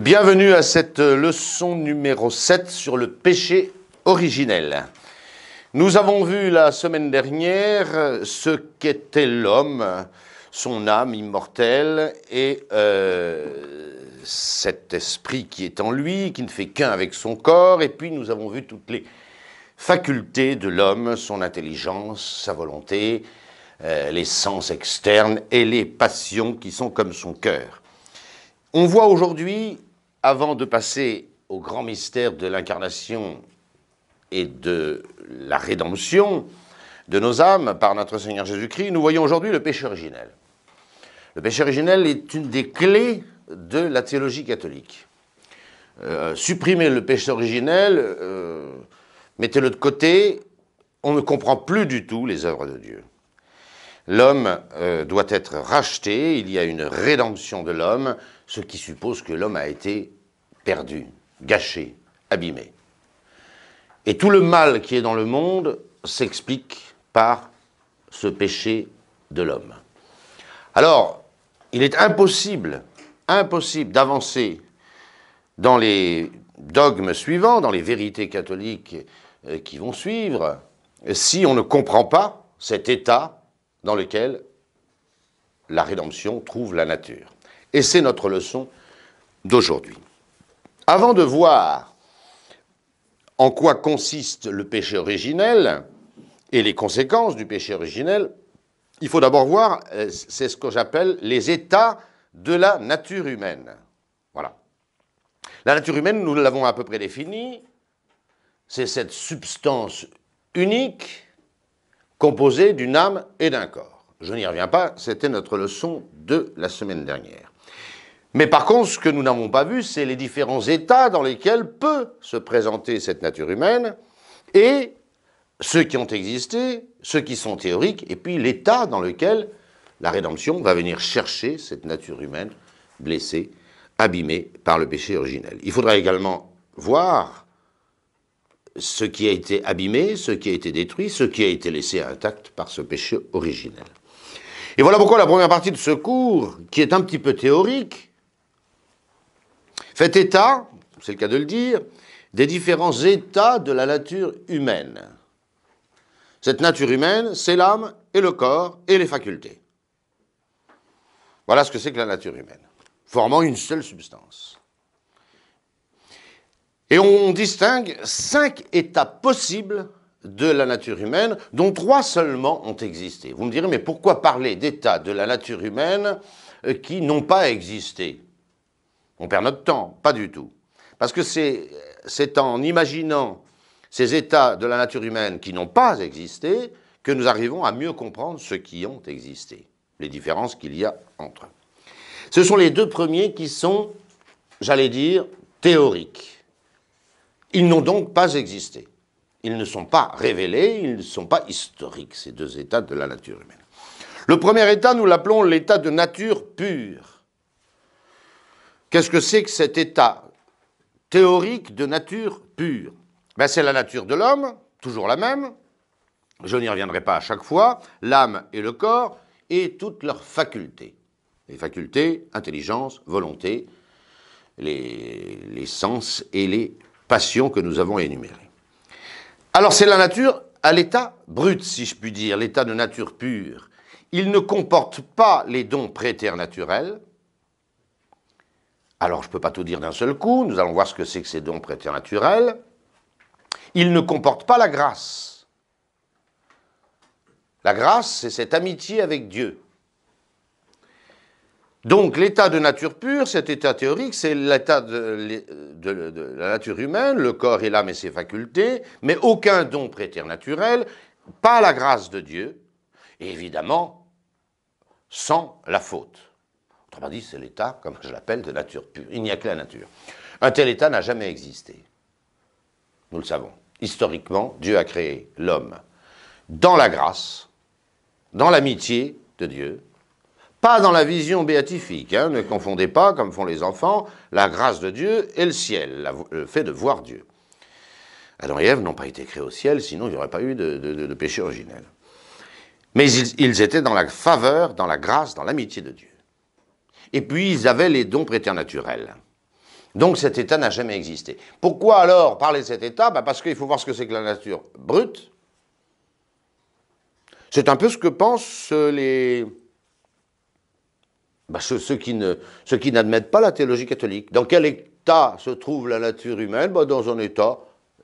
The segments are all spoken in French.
Bienvenue à cette leçon numéro 7 sur le péché originel. Nous avons vu la semaine dernière ce qu'était l'homme, son âme immortelle et euh, cet esprit qui est en lui, qui ne fait qu'un avec son corps, et puis nous avons vu toutes les facultés de l'homme, son intelligence, sa volonté, euh, les sens externes et les passions qui sont comme son cœur. On voit aujourd'hui, avant de passer au grand mystère de l'incarnation et de la rédemption de nos âmes par notre Seigneur Jésus-Christ, nous voyons aujourd'hui le péché originel. Le péché originel est une des clés de la théologie catholique. Euh, supprimer le péché originel, euh, mettez-le de côté, on ne comprend plus du tout les œuvres de Dieu. L'homme euh, doit être racheté, il y a une rédemption de l'homme, ce qui suppose que l'homme a été perdu, gâché, abîmé. Et tout le mal qui est dans le monde s'explique par ce péché de l'homme. Alors, il est impossible, impossible d'avancer dans les dogmes suivants, dans les vérités catholiques euh, qui vont suivre, si on ne comprend pas cet état dans lequel la rédemption trouve la nature. Et c'est notre leçon d'aujourd'hui. Avant de voir en quoi consiste le péché originel et les conséquences du péché originel, il faut d'abord voir, euh, c'est ce que j'appelle les états de la nature humaine. Voilà. La nature humaine, nous l'avons à peu près définie, c'est cette substance unique composée d'une âme et d'un corps. Je n'y reviens pas, c'était notre leçon de la semaine dernière. Mais par contre, ce que nous n'avons pas vu, c'est les différents états dans lesquels peut se présenter cette nature humaine, et ceux qui ont existé, ceux qui sont théoriques, et puis l'état dans lequel la rédemption va venir chercher cette nature humaine blessée, abîmée par le péché originel. Il faudra également voir ce qui a été abîmé, ce qui a été détruit, ce qui a été laissé intact par ce péché originel. Et voilà pourquoi la première partie de ce cours, qui est un petit peu théorique, fait état, c'est le cas de le dire, des différents états de la nature humaine. Cette nature humaine, c'est l'âme et le corps et les facultés. Voilà ce que c'est que la nature humaine, formant une seule substance. Et on distingue cinq états possibles de la nature humaine, dont trois seulement ont existé. Vous me direz, mais pourquoi parler d'états de la nature humaine euh, qui n'ont pas existé? On perd notre temps, pas du tout. Parce que c'est en imaginant ces états de la nature humaine qui n'ont pas existé que nous arrivons à mieux comprendre ceux qui ont existé, les différences qu'il y a entre eux. Ce sont les deux premiers qui sont, j'allais dire, théoriques. Ils n'ont donc pas existé. Ils ne sont pas révélés, ils ne sont pas historiques, ces deux états de la nature humaine. Le premier état, nous l'appelons l'état de nature pure. Qu'est-ce que c'est que cet état théorique de nature pure? Ben, C'est la nature de l'homme, toujours la même, je n'y reviendrai pas à chaque fois, l'âme et le corps, et toutes leurs facultés. Les facultés, intelligence, volonté, les, les sens et les passions que nous avons énumérées. Alors c'est la nature à l'état brut, si je puis dire, l'état de nature pure. Il ne comporte pas les dons préternaturels, alors je ne peux pas tout dire d'un seul coup, nous allons voir ce que c'est que ces dons préternaturels. Il ne comporte pas la grâce. La grâce, c'est cette amitié avec Dieu. Donc l'état de nature pure, cet état théorique, c'est l'état de, la nature humaine, le corps et l'âme et ses facultés, mais aucun don préternaturel, pas la grâce de Dieu, évidemment sans la faute. C'est l'état, comme je l'appelle, de nature pure. Il n'y a que la nature. Un tel état n'a jamais existé. Nous le savons. Historiquement, Dieu a créé l'homme dans la grâce, dans l'amitié de Dieu, pas dans la vision béatifique. Hein. ne confondez pas, comme font les enfants, la grâce de Dieu et le ciel, le fait de voir Dieu. Adam et Ève n'ont pas été créés au ciel, sinon il n'y aurait pas eu de, péché originel. Mais ils étaient dans la faveur, dans la grâce, dans l'amitié de Dieu. Et puis, ils avaient les dons préternaturels. Donc cet état n'a jamais existé. Pourquoi alors parler de cet état? Bah, Parce qu'il faut voir ce que c'est que la nature brute. C'est un peu ce que pensent les, bah, ceux, qui n'admettent pas la théologie catholique. Dans quel état se trouve la nature humaine? Bah, Dans un état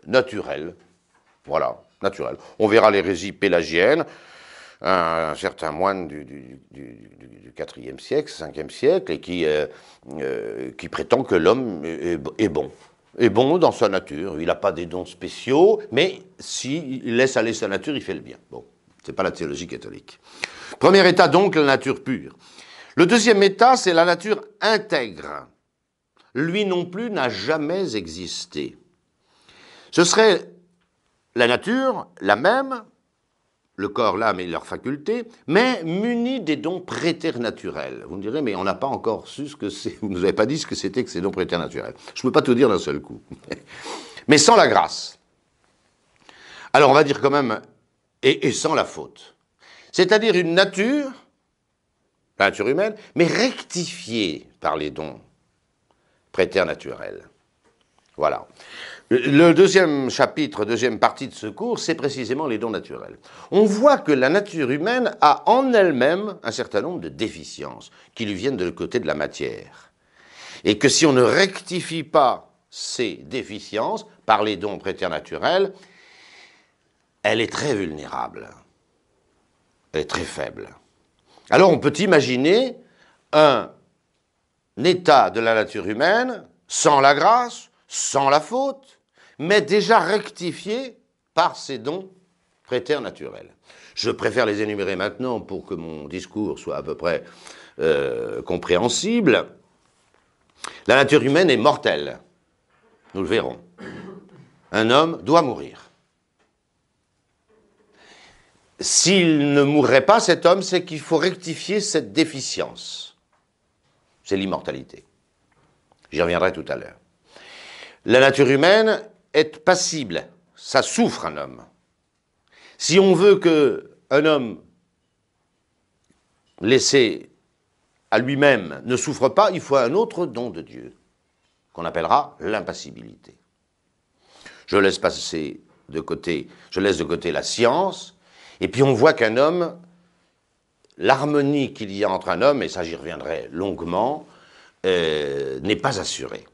naturel. Voilà, naturel. On verra l'hérésie pélagienne, un, certain moine du, 4e siècle, 5e siècle, et euh, euh, qui prétend que l'homme est, bon. Est bon dans sa nature. Il n'a pas des dons spéciaux, mais s'il laisse aller sa nature, il fait le bien. Bon, ce n'est pas la théologie catholique. Premier état donc, la nature pure. Le deuxième état, c'est la nature intègre. Lui non plus n'a jamais existé. Ce serait la nature, la même, le corps, l'âme et leurs facultés, mais munis des dons préternaturels. Vous me direz, mais on n'a pas encore su ce que c'est. Vous ne nous avez pas dit ce que c'était que ces dons préternaturels. Je ne peux pas tout dire d'un seul coup. mais sans la grâce. Alors on va dire quand même, et, sans la faute. C'est-à-dire une nature, la nature humaine, mais rectifiée par les dons préternaturels. Voilà. Le deuxième chapitre, deuxième partie de ce cours, c'est précisément les dons naturels. On voit que la nature humaine a en elle-même un certain nombre de déficiences qui lui viennent de côté de la matière. Et que si on ne rectifie pas ces déficiences par les dons préternaturels, elle est très vulnérable. Elle est très faible. Alors on peut imaginer un état de la nature humaine sans la grâce, sans la faute, mais déjà rectifié par ces dons préternaturels. Je préfère les énumérer maintenant pour que mon discours soit à peu près euh, compréhensible. La nature humaine est mortelle. Nous le verrons. Un homme doit mourir. S'il ne mourrait pas, cet homme, c'est qu'il faut rectifier cette déficience. C'est l'immortalité. J'y reviendrai tout à l'heure. La nature humaine est passible. Ça souffre un homme. Si on veut que un homme laissé à lui-même ne souffre pas, il faut un autre don de Dieu, qu'on appellera l'impassibilité. Je laisse passer de côté, je laisse de côté la science, et puis on voit qu'un homme, l'harmonie qu'il y a entre un homme, et ça j'y reviendrai longuement, euh, n'est pas assurée.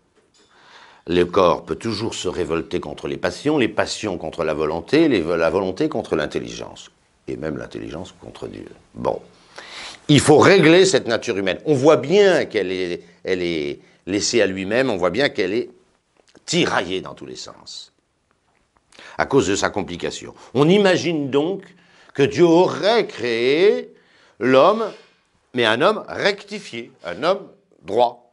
Le corps peut toujours se révolter contre les passions, les passions contre la volonté, la volonté contre l'intelligence, et même l'intelligence contre Dieu. Bon. Il faut régler cette nature humaine. On voit bien qu'elle est, est laissée à lui-même, on voit bien qu'elle est tiraillée dans tous les sens, à cause de sa complication. On imagine donc que Dieu aurait créé l'homme, mais un homme rectifié, un homme droit,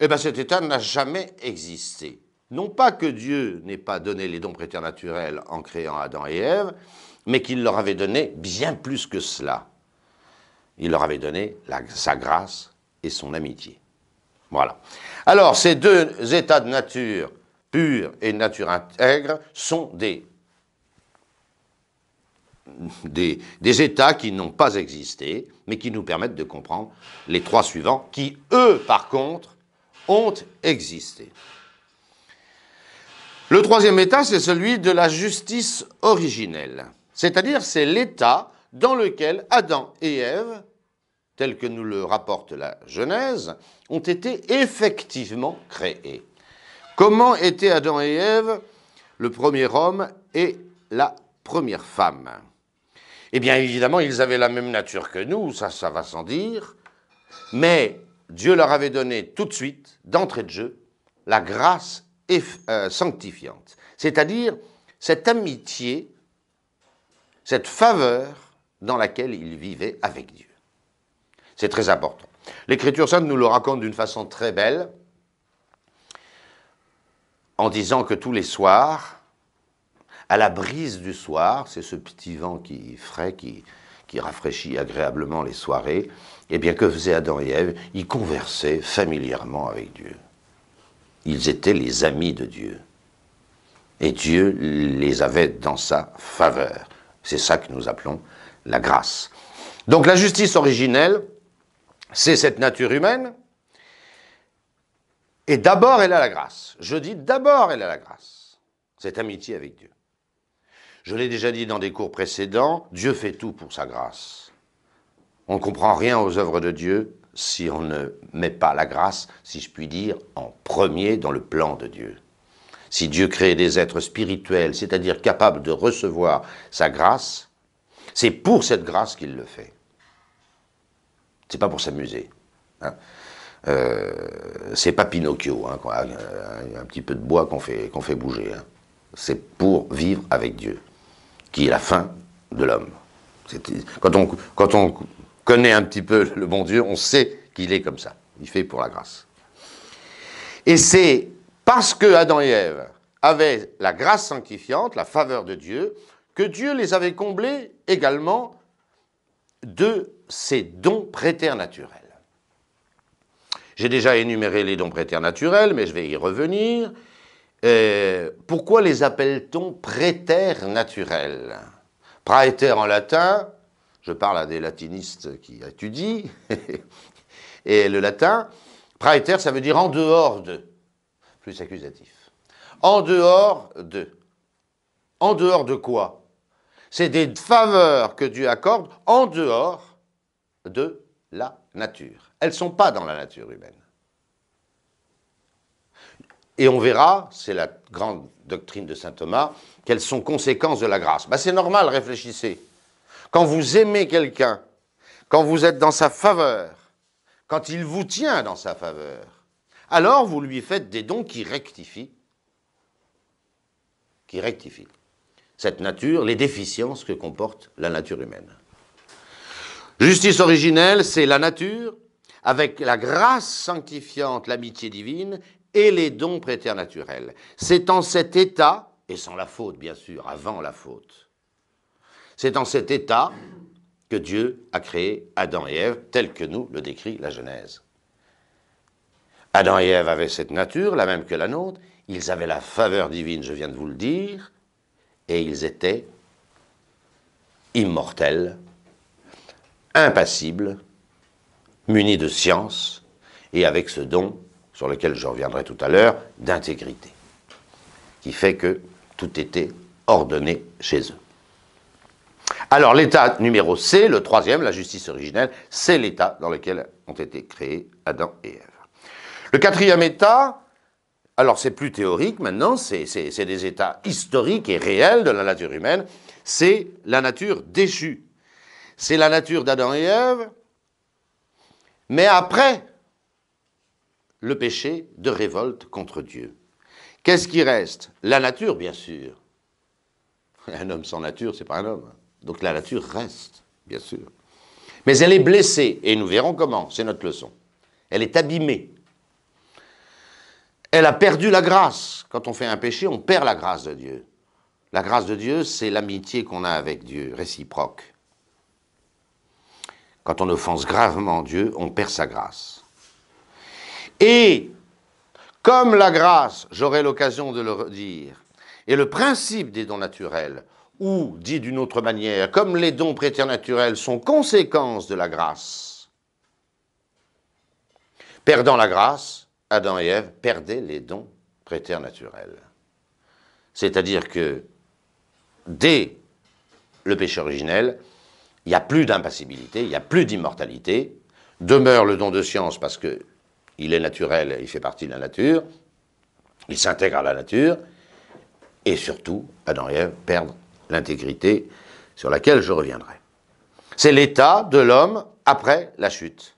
eh bien cet état n'a jamais existé. Non pas que Dieu n'ait pas donné les dons préternaturels en créant Adam et Ève, mais qu'il leur avait donné bien plus que cela. Il leur avait donné sa grâce et son amitié. Voilà. Alors, ces deux états de nature pure et nature intègre sont des, des, des états qui n'ont pas existé, mais qui nous permettent de comprendre les trois suivants, qui, eux, par contre, ont existé. Le troisième état, c'est celui de la justice originelle, c'est-à-dire c'est l'état dans lequel Adam et Ève, tel que nous le rapporte la Genèse, ont été effectivement créés. Comment étaient Adam et Ève, le premier homme et la première femme? Eh bien évidemment, ils avaient la même nature que nous, ça, ça va sans dire, mais Dieu leur avait donné tout de suite, d'entrée de jeu, la grâce euh, sanctifiante, c'est-à-dire cette amitié, cette faveur dans laquelle ils vivaient avec Dieu. C'est très important. L'Écriture sainte nous le raconte d'une façon très belle, en disant que tous les soirs, à la brise du soir, c'est ce petit vent qui frais, qui, qui rafraîchit agréablement les soirées, eh bien, que faisaient Adam et Ève? Ils conversaient familièrement avec Dieu. Ils étaient les amis de Dieu. Et Dieu les avait dans sa faveur. C'est ça que nous appelons la grâce. Donc la justice originelle, c'est cette nature humaine. Et d'abord, elle a la grâce. Je dis d'abord, elle a la grâce. Cette amitié avec Dieu. Je l'ai déjà dit dans des cours précédents, Dieu fait tout pour sa grâce. On ne comprend rien aux œuvres de Dieu si on ne met pas la grâce, si je puis dire, en premier dans le plan de Dieu. Si Dieu crée des êtres spirituels, c'est-à-dire capables de recevoir sa grâce, c'est pour cette grâce qu'il le fait. C'est pas pour s'amuser. Hein. Euh, c'est pas Pinocchio, hein, un, petit peu de bois qu'on fait, bouger. Hein. C'est pour vivre avec Dieu, qui est la fin de l'homme. Quand on, connaît un petit peu le bon Dieu, on sait qu'il est comme ça. Il fait pour la grâce. Et c'est parce que Adam et Ève avaient la grâce sanctifiante, la faveur de Dieu, que Dieu les avait comblés également de ses dons préternaturels. J'ai déjà énuméré les dons préternaturels, mais je vais y revenir. Euh, pourquoi les appelle-t-on préternaturels Praeter en latin, je parle à des latinistes qui étudient, et le latin, praeter, ça veut dire en dehors de, plus accusatif. En dehors de. En dehors de quoi? C'est des faveurs que Dieu accorde en dehors de la nature. Elles ne sont pas dans la nature humaine. Et on verra, c'est la grande doctrine de saint Thomas, quelles sont conséquences de la grâce. Ben, c'est normal, réfléchissez. Quand vous aimez quelqu'un, quand vous êtes dans sa faveur, quand il vous tient dans sa faveur, alors vous lui faites des dons qui rectifient, qui rectifient cette nature, les déficiences que comporte la nature humaine. Justice originelle, c'est la nature, avec la grâce sanctifiante, l'amitié divine et les dons préternaturels. C'est en cet état, et sans la faute bien sûr, avant la faute, c'est en cet état que Dieu a créé Adam et Ève tel que nous le décrit la Genèse. Adam et Ève avaient cette nature, la même que la nôtre, ils avaient la faveur divine, je viens de vous le dire, et ils étaient immortels, impassibles, munis de science, et avec ce don, sur lequel je reviendrai tout à l'heure, d'intégrité, qui fait que tout était ordonné chez eux. Alors l'état numéro C, le troisième, la justice originelle, c'est l'état dans lequel ont été créés Adam et Ève. Le quatrième état, alors c'est plus théorique maintenant, c'est des états historiques et réels de la nature humaine, c'est la nature déchue. C'est la nature d'Adam et Ève, mais après le péché de révolte contre Dieu. Qu'est-ce qui reste? La nature, bien sûr. Un homme sans nature, c'est pas un homme. Donc la nature reste, bien sûr. Mais elle est blessée, et nous verrons comment, c'est notre leçon. Elle est abîmée. Elle a perdu la grâce. Quand on fait un péché, on perd la grâce de Dieu. La grâce de Dieu, c'est l'amitié qu'on a avec Dieu, réciproque. Quand on offense gravement Dieu, on perd sa grâce. Et comme la grâce, j'aurai l'occasion de le redire, et le principe des dons naturels, ou, dit d'une autre manière, comme les dons préternaturels sont conséquences de la grâce, perdant la grâce, Adam et Ève perdaient les dons préternaturels. C'est-à-dire que dès le péché originel, il n'y a plus d'impassibilité, il n'y a plus d'immortalité, demeure le don de science parce qu'il est naturel, il fait partie de la nature, il s'intègre à la nature, et surtout, Adam et Ève perdent l'intégrité sur laquelle je reviendrai. C'est l'état de l'homme après la chute.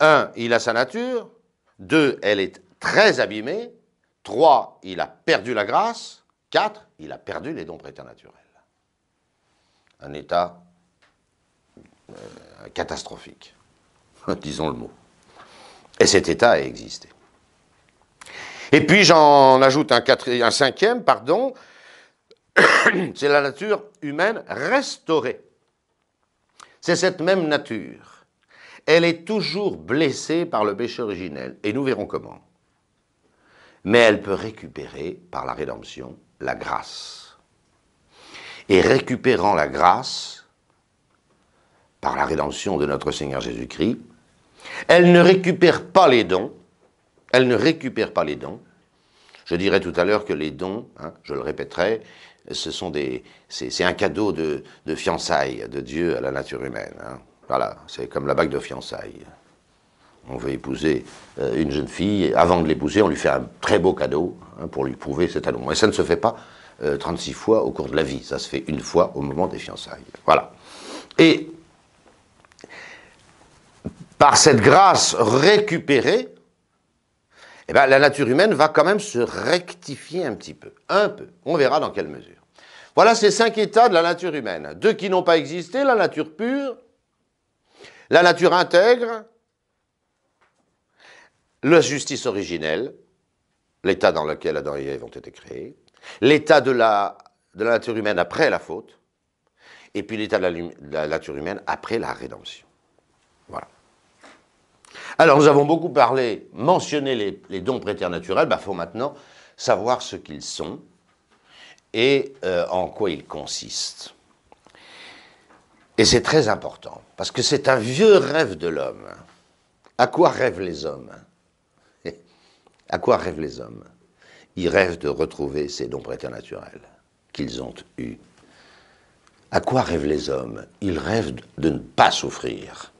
Un, il a sa nature. Deux, elle est très abîmée. Trois, il a perdu la grâce. Quatre, il a perdu les dons préternaturels. Un état euh, catastrophique, disons le mot. Et cet état a existé. Et puis j'en ajoute un, cinquième, pardon, c'est la nature humaine restaurée. C'est cette même nature. Elle est toujours blessée par le péché originel, et nous verrons comment. Mais elle peut récupérer, par la rédemption, la grâce. Et récupérant la grâce, par la rédemption de notre Seigneur Jésus-Christ, elle ne récupère pas les dons, Elle ne récupère pas les dons. Je dirais tout à l'heure que les dons, hein, je le répéterai, ce sont des, c'est, un cadeau de, fiançailles de Dieu à la nature humaine. Hein. Voilà, c'est comme la bague de fiançailles. On veut épouser euh, une jeune fille, avant de l'épouser, on lui fait un très beau cadeau hein, pour lui prouver cet amour. Et ça ne se fait pas 36 euh, fois au cours de la vie, ça se fait une fois au moment des fiançailles. Voilà. Et par cette grâce récupérée, eh ben, la nature humaine va quand même se rectifier un petit peu, un peu. On verra dans quelle mesure. Voilà ces cinq états de la nature humaine. Deux qui n'ont pas existé, la nature pure, la nature intègre, la justice originelle, l'état dans lequel Adam et Ève ont été créés, l'état de la, de la nature humaine après la faute, et puis l'état de, la, nature humaine après la rédemption. Alors, nous avons beaucoup parlé, mentionné les, dons préternaturels, il bah, faut maintenant savoir ce qu'ils sont et euh, en quoi ils consistent. Et c'est très important, parce que c'est un vieux rêve de l'homme. À quoi rêvent les hommes? À quoi rêvent les hommes? Ils rêvent de retrouver ces dons préternaturels qu'ils ont eus. À quoi rêvent les hommes? Ils rêvent de ne pas souffrir.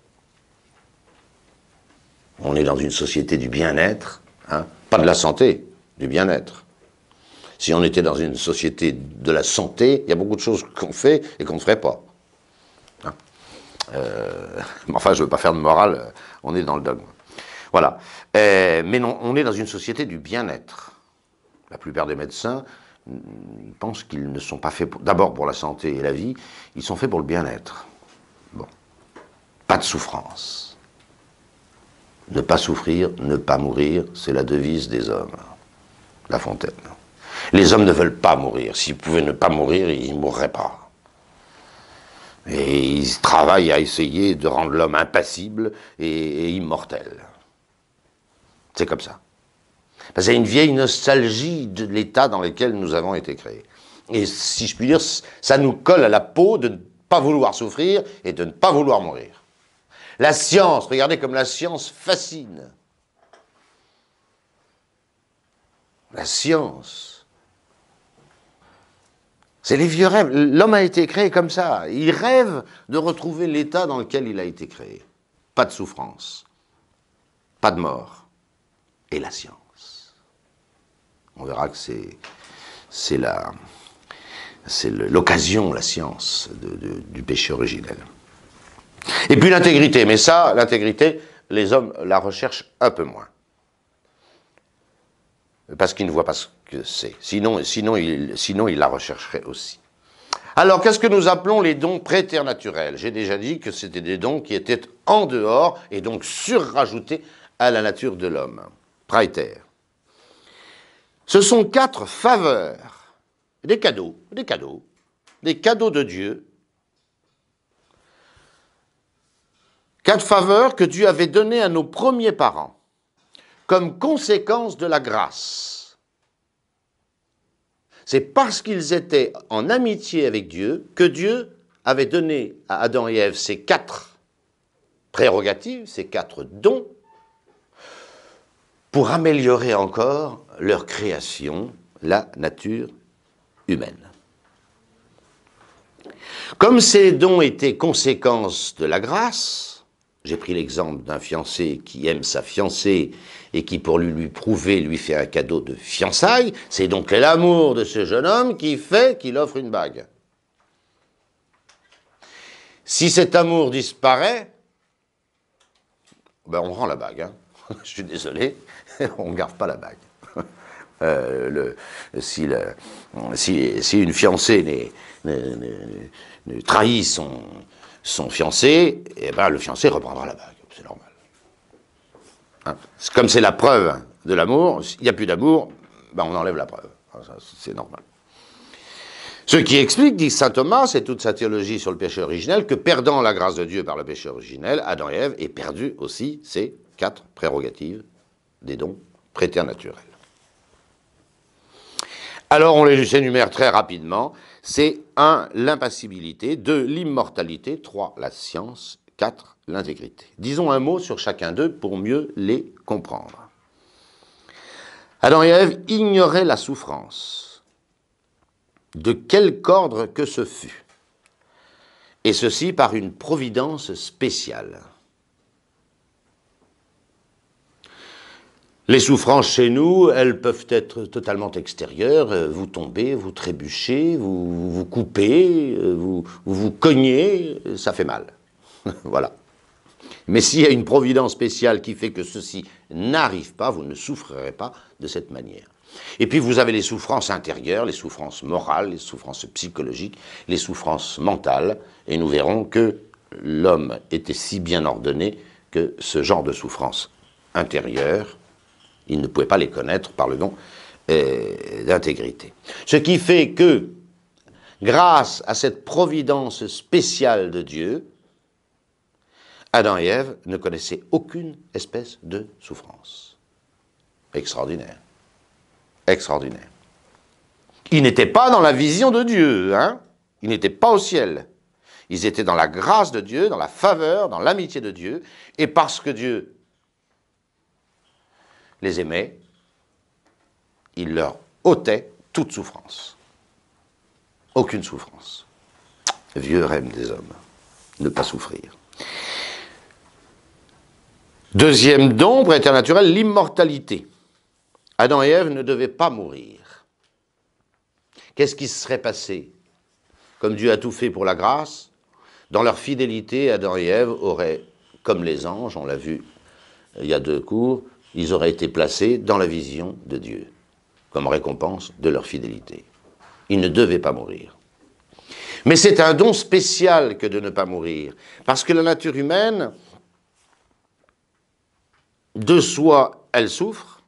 On est dans une société du bien-être, hein, pas de la santé, du bien-être. Si on était dans une société de la santé, il y a beaucoup de choses qu'on fait et qu'on ne ferait pas. Hein. Euh, enfin, je ne veux pas faire de morale, on est dans le dogme. Voilà. Euh, mais on est dans une société du bien-être. La plupart des médecins pensent qu'ils ne sont pas faits d'abord pour la santé et la vie, ils sont faits pour le bien-être. Bon. Pas de souffrance. Ne pas souffrir, ne pas mourir, c'est la devise des hommes. La Fontaine. Les hommes ne veulent pas mourir. S'ils pouvaient ne pas mourir, ils ne mourraient pas. Et ils travaillent à essayer de rendre l'homme impassible et immortel. C'est comme ça. C'est une vieille nostalgie de l'état dans lequel nous avons été créés. Et si je puis dire, ça nous colle à la peau de ne pas vouloir souffrir et de ne pas vouloir mourir. La science, regardez comme la science fascine. La science. C'est les vieux rêves. L'homme a été créé comme ça. Il rêve de retrouver l'état dans lequel il a été créé. Pas de souffrance, pas de mort et la science. On verra que c'est, la, c'est l'occasion, la science, du péché originel. Et puis l'intégrité, mais ça, l'intégrité, les hommes la recherchent un peu moins. Parce qu'ils ne voient pas ce que c'est. Sinon, sinon, ils, la rechercheraient aussi. Alors, qu'est-ce que nous appelons les dons préternaturels? J'ai déjà dit que c'était des dons qui étaient en dehors et donc surrajoutés à la nature de l'homme. Ce sont quatre faveurs, des cadeaux, des cadeaux, des cadeaux de Dieu. Quatre faveurs que Dieu avait données à nos premiers parents comme conséquence de la grâce. C'est parce qu'ils étaient en amitié avec Dieu que Dieu avait donné à Adam et Ève ces quatre prérogatives, ces quatre dons pour améliorer encore leur création, la nature humaine. Comme ces dons étaient conséquences de la grâce, j'ai pris l'exemple d'un fiancé qui aime sa fiancée et qui, pour lui, lui prouver, lui fait un cadeau de fiançailles, c'est donc l'amour de ce jeune homme qui fait qu'il offre une bague. Si cet amour disparaît, ben on rend la bague. Hein. Je suis désolé, on ne garde pas la bague. Euh, si, une fiancée trahit son, son fiancé, eh ben, le fiancé reprendra la bague. C'est normal. Hein? Comme c'est la preuve de l'amour, s'il n'y a plus d'amour, ben, on enlève la preuve. C'est normal. Ce qui explique, dit saint Thomas, c'est toute sa théologie sur le péché originel, que perdant la grâce de Dieu par le péché originel, Adam et Ève aient perdu aussi ces quatre prérogatives des dons préternaturels. Alors on les énumère très rapidement. C'est 1. L'impassibilité, 2. L'immortalité, 3. La science, 4. L'intégrité. Disons un mot sur chacun d'eux pour mieux les comprendre. Adam et Ève ignoraient la souffrance, de quelque ordre que ce fût, et ceci par une providence spéciale. Les souffrances chez nous, elles peuvent être totalement extérieures. Euh, vous tombez, vous trébuchez, vous vous coupez, euh, vous vous, cognez, ça fait mal. voilà. Mais s'il y a une providence spéciale qui fait que ceci n'arrive pas, vous ne souffrirez pas de cette manière. Et puis vous avez les souffrances intérieures, les souffrances morales, les souffrances psychologiques, les souffrances mentales, et nous verrons que l'homme était si bien ordonné que ce genre de souffrances intérieures il ne pouvait pas les connaître par le nom euh, d'intégrité. Ce qui fait que, grâce à cette providence spéciale de Dieu, Adam et Ève ne connaissaient aucune espèce de souffrance. Extraordinaire. Extraordinaire. Ils n'étaient pas dans la vision de Dieu, hein ils n'étaient pas au ciel. Ils étaient dans la grâce de Dieu, dans la faveur, dans l'amitié de Dieu, et parce que Dieu les aimait, il leur ôtait toute souffrance. Aucune souffrance. Vieux rêve des hommes, ne pas souffrir. Deuxième don préternaturel, l'immortalité. Adam et Ève ne devaient pas mourir. Qu'est-ce qui se serait passé Comme Dieu a tout fait pour la grâce, dans leur fidélité, Adam et Ève auraient, comme les anges, on l'a vu il y a deux cours, ils auraient été placés dans la vision de Dieu, comme récompense de leur fidélité. Ils ne devaient pas mourir. Mais c'est un don spécial que de ne pas mourir, parce que la nature humaine, de soi, elle souffre,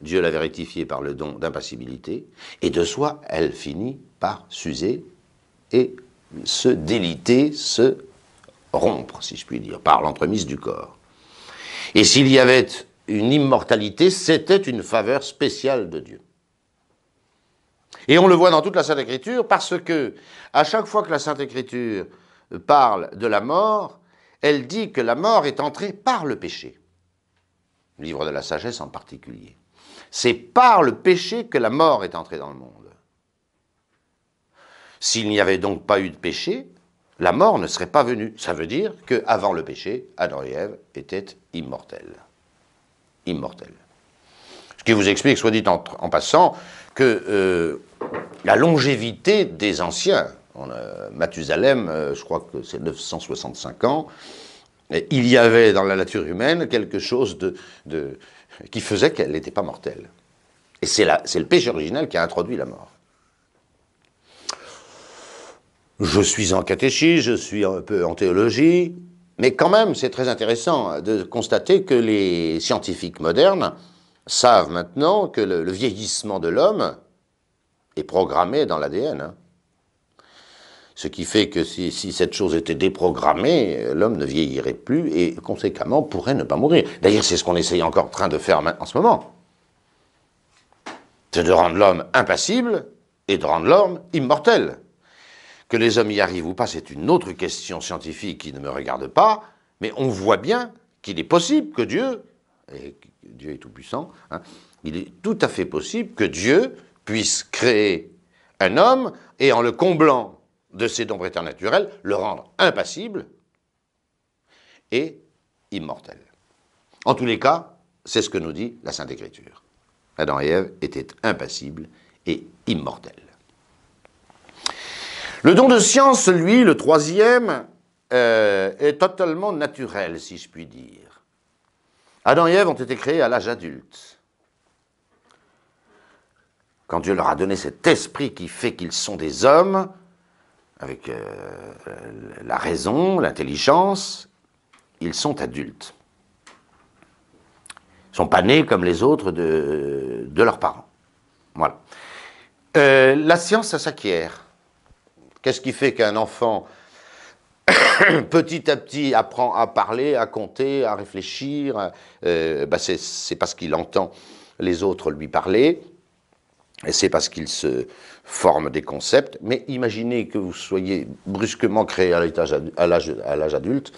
Dieu l'avait rectifié par le don d'impassibilité, et de soi, elle finit par s'user et se déliter, se rompre, si je puis dire, par l'entremise du corps. Et s'il y avait une immortalité, c'était une faveur spéciale de Dieu. Et on le voit dans toute la Sainte Écriture parce que, à chaque fois que la Sainte Écriture parle de la mort, elle dit que la mort est entrée par le péché. Livre de la sagesse en particulier. C'est par le péché que la mort est entrée dans le monde. S'il n'y avait donc pas eu de péché, la mort ne serait pas venue. Ça veut dire qu'avant le péché, Adam et Ève étaient immortels immortel. Ce qui vous explique, soit dit en, passant, que euh, la longévité des anciens, on Mathusalem, euh, je crois que c'est 965 ans, il y avait dans la nature humaine quelque chose qui faisait qu'elle n'était pas mortelle. Et c'est le péché originel qui a introduit la mort. Je suis en catéchisme, je suis un peu en théologie, mais quand même, c'est très intéressant de constater que les scientifiques modernes savent maintenant que le, vieillissement de l'homme est programmé dans l'ADN. Hein. Ce qui fait que si, cette chose était déprogrammée, l'homme ne vieillirait plus et conséquemment pourrait ne pas mourir. D'ailleurs, c'est ce qu'on essaye encore en train de faire en ce moment. C'est de rendre l'homme impassible et de rendre l'homme immortel. Que les hommes y arrivent ou pas, c'est une autre question scientifique qui ne me regarde pas, mais on voit bien qu'il est possible que Dieu, et Dieu est tout-puissant, hein, il est tout à fait possible que Dieu puisse créer un homme et en le comblant de ses dons préternaturels, le rendre impassible et immortel. En tous les cas, c'est ce que nous dit la Sainte Écriture. Adam et Ève étaient impassibles et immortels. Le don de science, lui, le troisième, euh, est totalement naturel, si je puis dire. Adam et Ève ont été créés à l'âge adulte. Quand Dieu leur a donné cet esprit qui fait qu'ils sont des hommes, avec euh, la raison, l'intelligence, ils sont adultes. Ils ne sont pas nés comme les autres de, leurs parents. Voilà. Euh, la science, ça s'acquiert. Qu'est-ce qui fait qu'un enfant, petit à petit, apprend à parler, à compter, à réfléchir euh, bah, C'est parce qu'il entend les autres lui parler, et c'est parce qu'il se forme des concepts. Mais imaginez que vous soyez brusquement créé à l'âge adulte,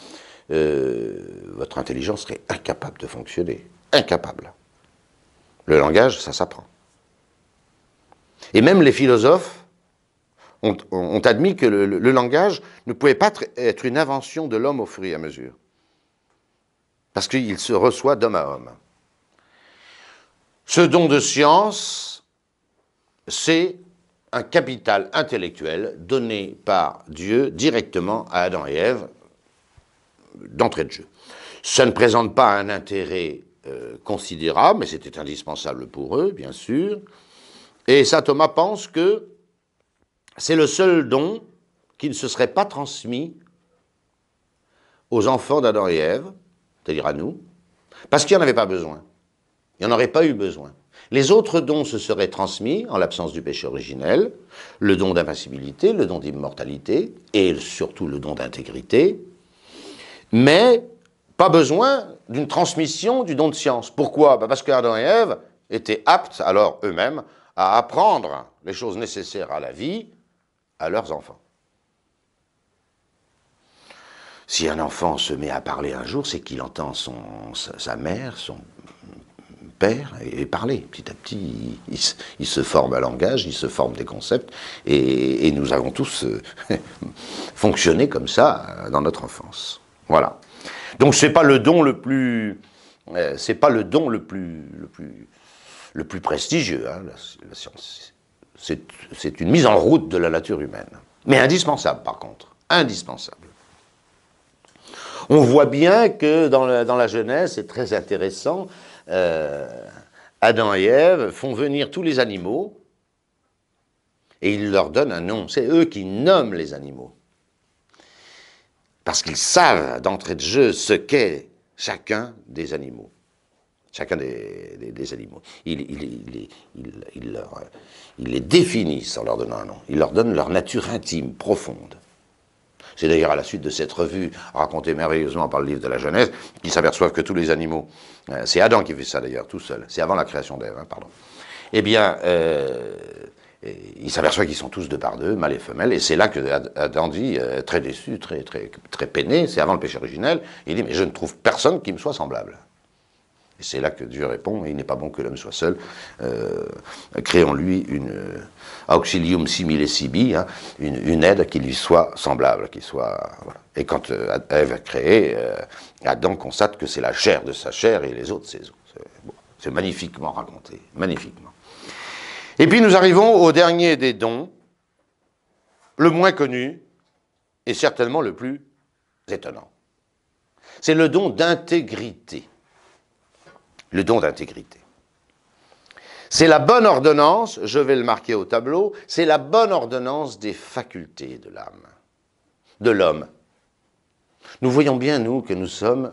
euh, votre intelligence serait incapable de fonctionner. Incapable. Le langage, ça s'apprend. Et même les philosophes ont, admis que le, langage ne pouvait pas être une invention de l'homme au fur et à mesure. Parce qu'il se reçoit d'homme à homme. Ce don de science, c'est un capital intellectuel donné par Dieu directement à Adam et Ève d'entrée de jeu. Ça ne présente pas un intérêt euh, considérable, mais c'était indispensable pour eux, bien sûr. Et saint Thomas pense que c'est le seul don qui ne se serait pas transmis aux enfants d'Adam et Ève, c'est-à-dire à nous, parce qu'il n'y en avait pas besoin. Il n'y en aurait pas eu besoin. Les autres dons se seraient transmis en l'absence du péché originel, le don d'invincibilité, le don d'immortalité et surtout le don d'intégrité, mais pas besoin d'une transmission du don de science. Pourquoi? Bah, Parce qu'Adam et Ève étaient aptes, alors eux-mêmes, à apprendre les choses nécessaires à la vie à leurs enfants. Si un enfant se met à parler un jour, c'est qu'il entend son, sa mère, son père, et, parler. Petit à petit, il, se forme un langage, il se forme des concepts, et, nous avons tous euh, fonctionné comme ça dans notre enfance. Voilà. Donc c'est pas le don le plus, euh, c'est pas le don le plus, le plus, le plus prestigieux. Hein, la, science, c'est une mise en route de la nature humaine, mais indispensable par contre, indispensable. On voit bien que dans la, dans la Genèse, c'est très intéressant. Euh, Adam et Ève font venir tous les animaux et ils leur donnent un nom. C'est eux qui nomment les animaux parce qu'ils savent d'entrée de jeu ce qu'est chacun des animaux. Chacun des, animaux. Leur, les définissent en leur donnant un nom. Ils leur donnent leur nature intime, profonde. C'est d'ailleurs à la suite de cette revue racontée merveilleusement par le livre de la Genèse qu'ils s'aperçoivent que tous les animaux, euh, c'est Adam qui fait ça d'ailleurs, tout seul, c'est avant la création d'Ève, hein, pardon. Eh bien, euh, il s'aperçoit qu'ils sont tous deux par deux, mâles et femelles, et c'est là que Adam dit, euh, très déçu, très, très, très peiné, c'est avant le péché originel, il dit, mais je ne trouve personne qui me soit semblable. Et c'est là que Dieu répond, il n'est pas bon que l'homme soit seul, euh, créons-lui une euh, auxilium simile sibi, hein, une, aide qui lui soit semblable, qui soit... Et quand Ève a créé, Adam constate que c'est la chair de sa chair et les autres ses os. C'est magnifiquement raconté, magnifiquement. Et puis nous arrivons au dernier des dons, le moins connu et certainement le plus étonnant. C'est le don d'intégrité. Le don d'intégrité. C'est la bonne ordonnance, je vais le marquer au tableau, c'est la bonne ordonnance des facultés de l'âme, de l'homme. Nous voyons bien, nous, que nous sommes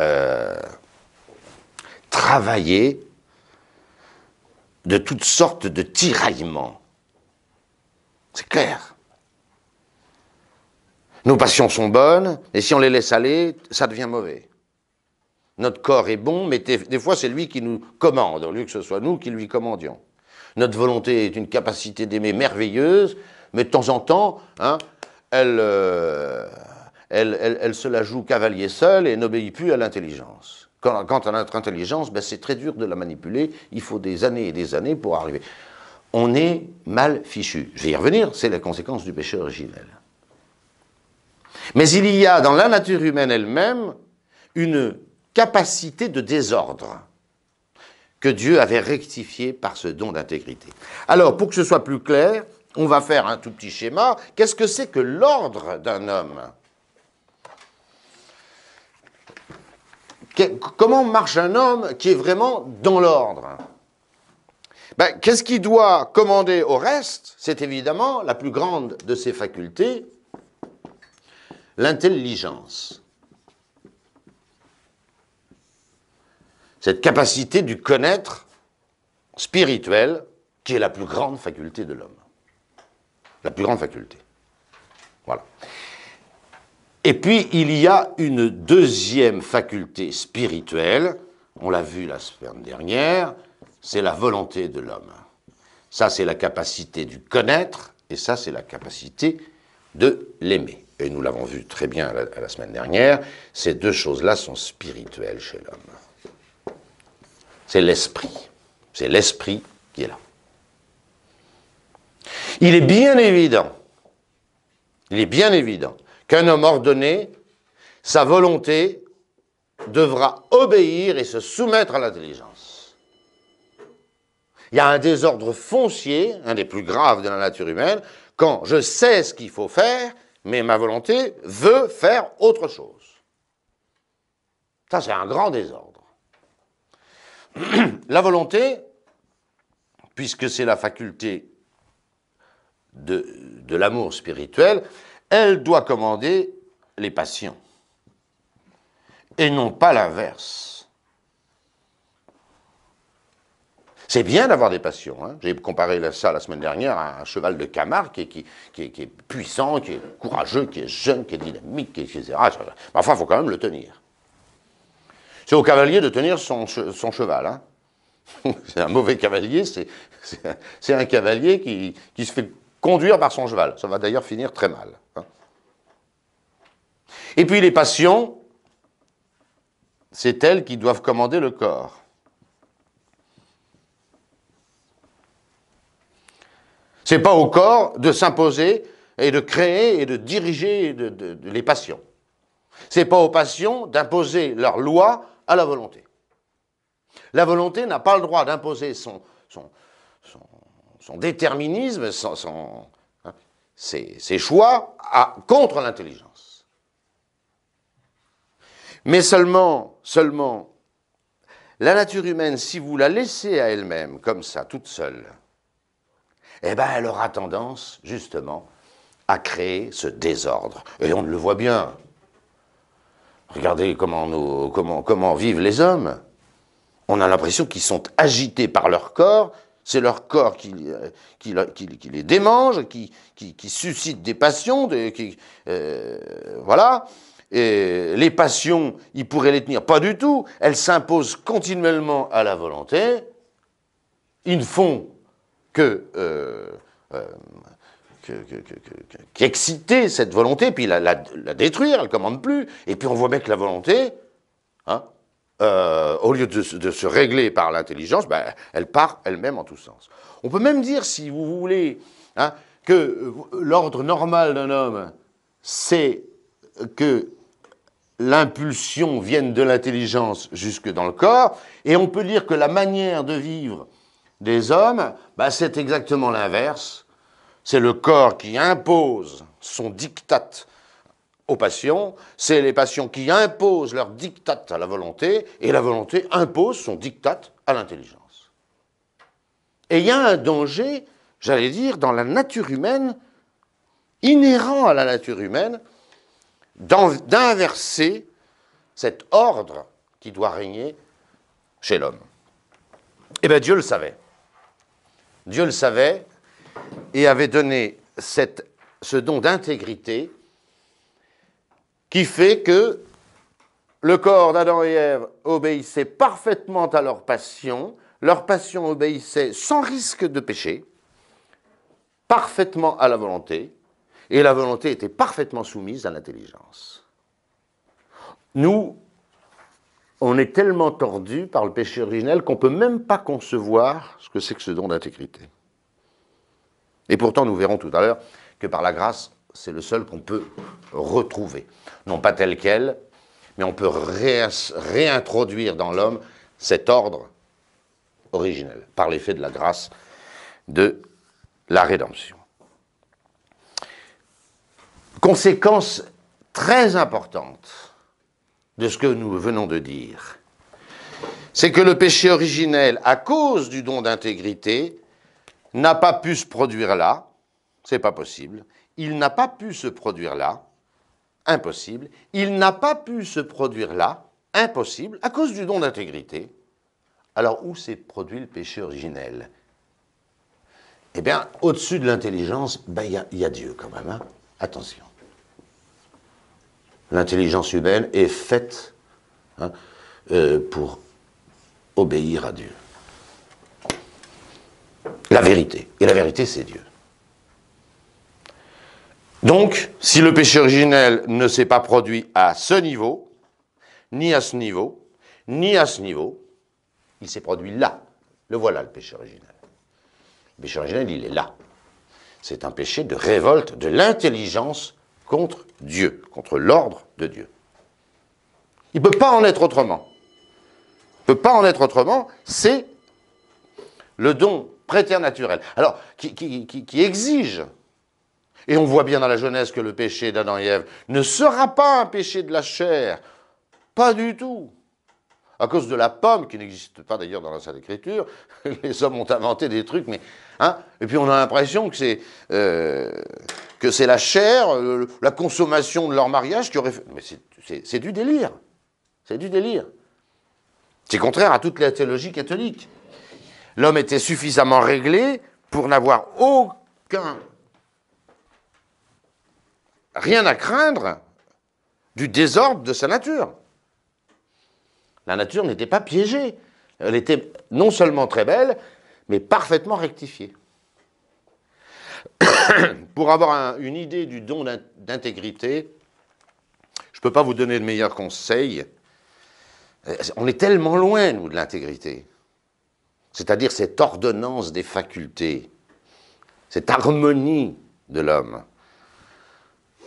euh, travaillés de toutes sortes de tiraillements. C'est clair. Nos passions sont bonnes, et si on les laisse aller, ça devient mauvais. Notre corps est bon, mais des fois c'est lui qui nous commande, au lieu que ce soit nous qui lui commandions. Notre volonté est une capacité d'aimer merveilleuse, mais de temps en temps, hein, elle, euh, elle, elle, se la joue cavalier seul et n'obéit plus à l'intelligence. Quant, à notre intelligence, ben, c'est très dur de la manipuler. Il faut des années et des années pour arriver. On est mal fichu. Je vais y revenir, c'est la conséquence du péché originel. Mais il y a dans la nature humaine elle-même une capacité de désordre que Dieu avait rectifié par ce don d'intégrité. Alors, pour que ce soit plus clair, on va faire un tout petit schéma. Qu'est-ce que c'est que l'ordre d'un homme? Comment marche un homme qui est vraiment dans l'ordre? Ben, Qu'est-ce qu'il doit commander au reste? C'est évidemment la plus grande de ses facultés, l'intelligence. Cette capacité du connaître spirituel qui est la plus grande faculté de l'homme. La plus grande faculté. Voilà. Et puis, il y a une deuxième faculté spirituelle, on l'a vu la semaine dernière, c'est la volonté de l'homme. Ça, c'est la capacité du connaître, et ça, c'est la capacité de l'aimer. Et nous l'avons vu très bien la, semaine dernière, ces deux choses-là sont spirituelles chez l'homme. C'est l'esprit. C'est l'esprit qui est là. Il est bien évident, il est bien évident qu'un homme ordonné, sa volonté devra obéir et se soumettre à l'intelligence. Il y a un désordre foncier, un des plus graves de la nature humaine, quand je sais ce qu'il faut faire, mais ma volonté veut faire autre chose. Ça, c'est un grand désordre. la volonté, puisque c'est la faculté de, l'amour spirituel, elle doit commander les passions et non pas l'inverse. C'est bien d'avoir des passions. Hein. J'ai comparé ça la semaine dernière à un cheval de Camargue qui, est puissant, qui est courageux, qui est jeune, qui est dynamique, etc. Mais enfin, il faut quand même le tenir. C'est au cavalier de tenir son, cheval. Hein. c'est un mauvais cavalier, c'est un cavalier qui, se fait conduire par son cheval. Ça va d'ailleurs finir très mal. Hein. Et puis les passions, c'est elles qui doivent commander le corps. C'est pas au corps de s'imposer et de créer et de diriger les passions. C'est pas aux passions d'imposer leur loi à la volonté. La volonté n'a pas le droit d'imposer son, déterminisme, son, hein, ses, choix contre l'intelligence. Mais seulement, seulement, la nature humaine, si vous la laissez à elle-même, comme ça, toute seule, eh ben, elle aura tendance, justement, à créer ce désordre. Et on le voit bien. Regardez comment, vivent les hommes. On a l'impression qu'ils sont agités par leur corps, c'est leur corps qui, qui, les démange, qui, suscite des passions, euh, voilà. Les passions, ils pourraient les tenir. Pas du tout. Elles s'imposent continuellement à la volonté. Ils ne font que, euh, euh, qu'exciter cette volonté, puis la, détruire, elle ne commande plus. Et puis on voit bien que la volonté, hein, euh, au lieu de, se régler par l'intelligence, ben, elle part elle-même en tous sens. On peut même dire, si vous voulez, hein, que l'ordre normal d'un homme, c'est que l'impulsion vienne de l'intelligence jusque dans le corps, et on peut dire que la manière de vivre des hommes, bah, c'est exactement l'inverse. C'est le corps qui impose son diktat aux passions, c'est les passions qui imposent leur diktat à la volonté, et la volonté impose son diktat à l'intelligence. Et il y a un danger, j'allais dire, dans la nature humaine, inhérent à la nature humaine, d'inverser cet ordre qui doit régner chez l'homme. Eh bien, Dieu le savait. Dieu le savait et avait donné ce don d'intégrité qui fait que le corps d'Adam et Ève obéissait parfaitement à leur passion, leur passion obéissait sans risque de péché, parfaitement à la volonté, et la volonté était parfaitement soumise à l'intelligence. Nous, on est tellement tordu par le péché originel qu'on ne peut même pas concevoir ce que c'est que ce don d'intégrité. Et pourtant, nous verrons tout à l'heure que par la grâce, c'est le seul qu'on peut retrouver. Non pas tel quel, mais on peut réintroduire dans l'homme cet ordre originel, par l'effet de la grâce de la rédemption. Conséquence très importante de ce que nous venons de dire, c'est que le péché originel, à cause du don d'intégrité, n'a pas pu se produire là, c'est pas possible. Il n'a pas pu se produire là, impossible. Il n'a pas pu se produire là, impossible, à cause du don d'intégrité. Alors où s'est produit le péché originel? Eh bien, au-dessus de l'intelligence, ben, il y, a Dieu quand même. Hein. Attention l'intelligence humaine est faite hein, euh, pour obéir à Dieu. La vérité. Et la vérité, c'est Dieu. Donc, si le péché originel ne s'est pas produit à ce niveau, ni à ce niveau, ni à ce niveau, Il s'est produit là. Le voilà, le péché originel. Le péché originel, il est là. C'est un péché de révolte de l'intelligence contre Dieu, contre l'ordre de Dieu. Il ne peut pas en être autrement. Il ne peut pas en être autrement, c'est le don préternaturel. Alors, qui, qui, exige, et on voit bien dans la Genèse que le péché d'Adam et Ève ne sera pas un péché de la chair, pas du tout. À cause de la pomme, qui n'existe pas d'ailleurs dans la Sainte Écriture, les hommes ont inventé des trucs, mais. Hein, et puis on a l'impression que c'est euh, la chair, euh, la consommation de leur mariage qui aurait fait. Mais c'est du délire. C'est du délire. C'est contraire à toute la théologie catholique. L'homme était suffisamment réglé pour n'avoir aucun. rien à craindre du désordre de sa nature. La nature n'était pas piégée. Elle était non seulement très belle, mais parfaitement rectifiée. Pour avoir une idée du don d'intégrité, je ne peux pas vous donner de meilleurs conseils. Euh, on est tellement loin, nous, de l'intégrité. C'est-à-dire cette ordonnance des facultés, cette harmonie de l'homme,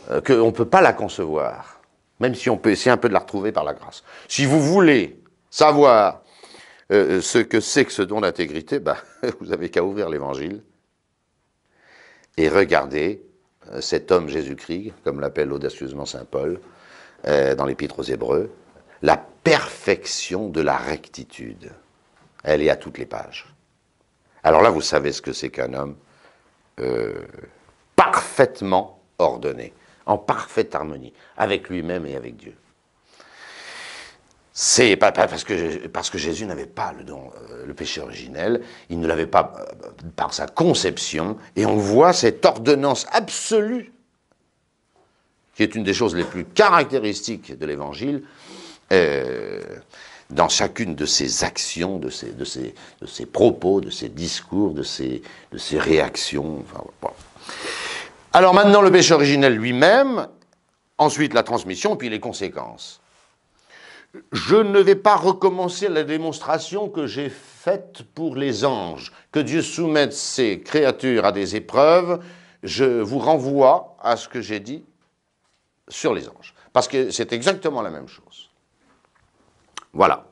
euh, qu'on ne peut pas la concevoir même si on peut essayer un peu de la retrouver par la grâce. Si vous voulez savoir euh, ce que c'est que ce don d'intégrité, bah, vous avez qu'à ouvrir l'Évangile et regarder euh, cet homme Jésus-Christ, comme l'appelle audacieusement Saint Paul euh, dans l'Épître aux Hébreux, la perfection de la rectitude. Elle est à toutes les pages. Alors là, vous savez ce que c'est qu'un homme parfaitement ordonné en parfaite harmonie avec lui-même et avec Dieu. C'est parce, que, Jésus n'avait pas euh, le péché originel, il ne l'avait pas euh, par sa conception, et on voit cette ordonnance absolue, qui est une des choses les plus caractéristiques de l'Évangile, euh, dans chacune de ses actions, de ses, de ses, de ses propos, de ses discours, de ses, de ses réactions. Alors maintenant, le péché originel lui-même, ensuite la transmission, puis les conséquences. Je ne vais pas recommencer la démonstration que j'ai faite pour les anges, que Dieu soumette ses créatures à des épreuves. Je vous renvoie à ce que j'ai dit sur les anges, parce que c'est exactement la même chose. Voilà.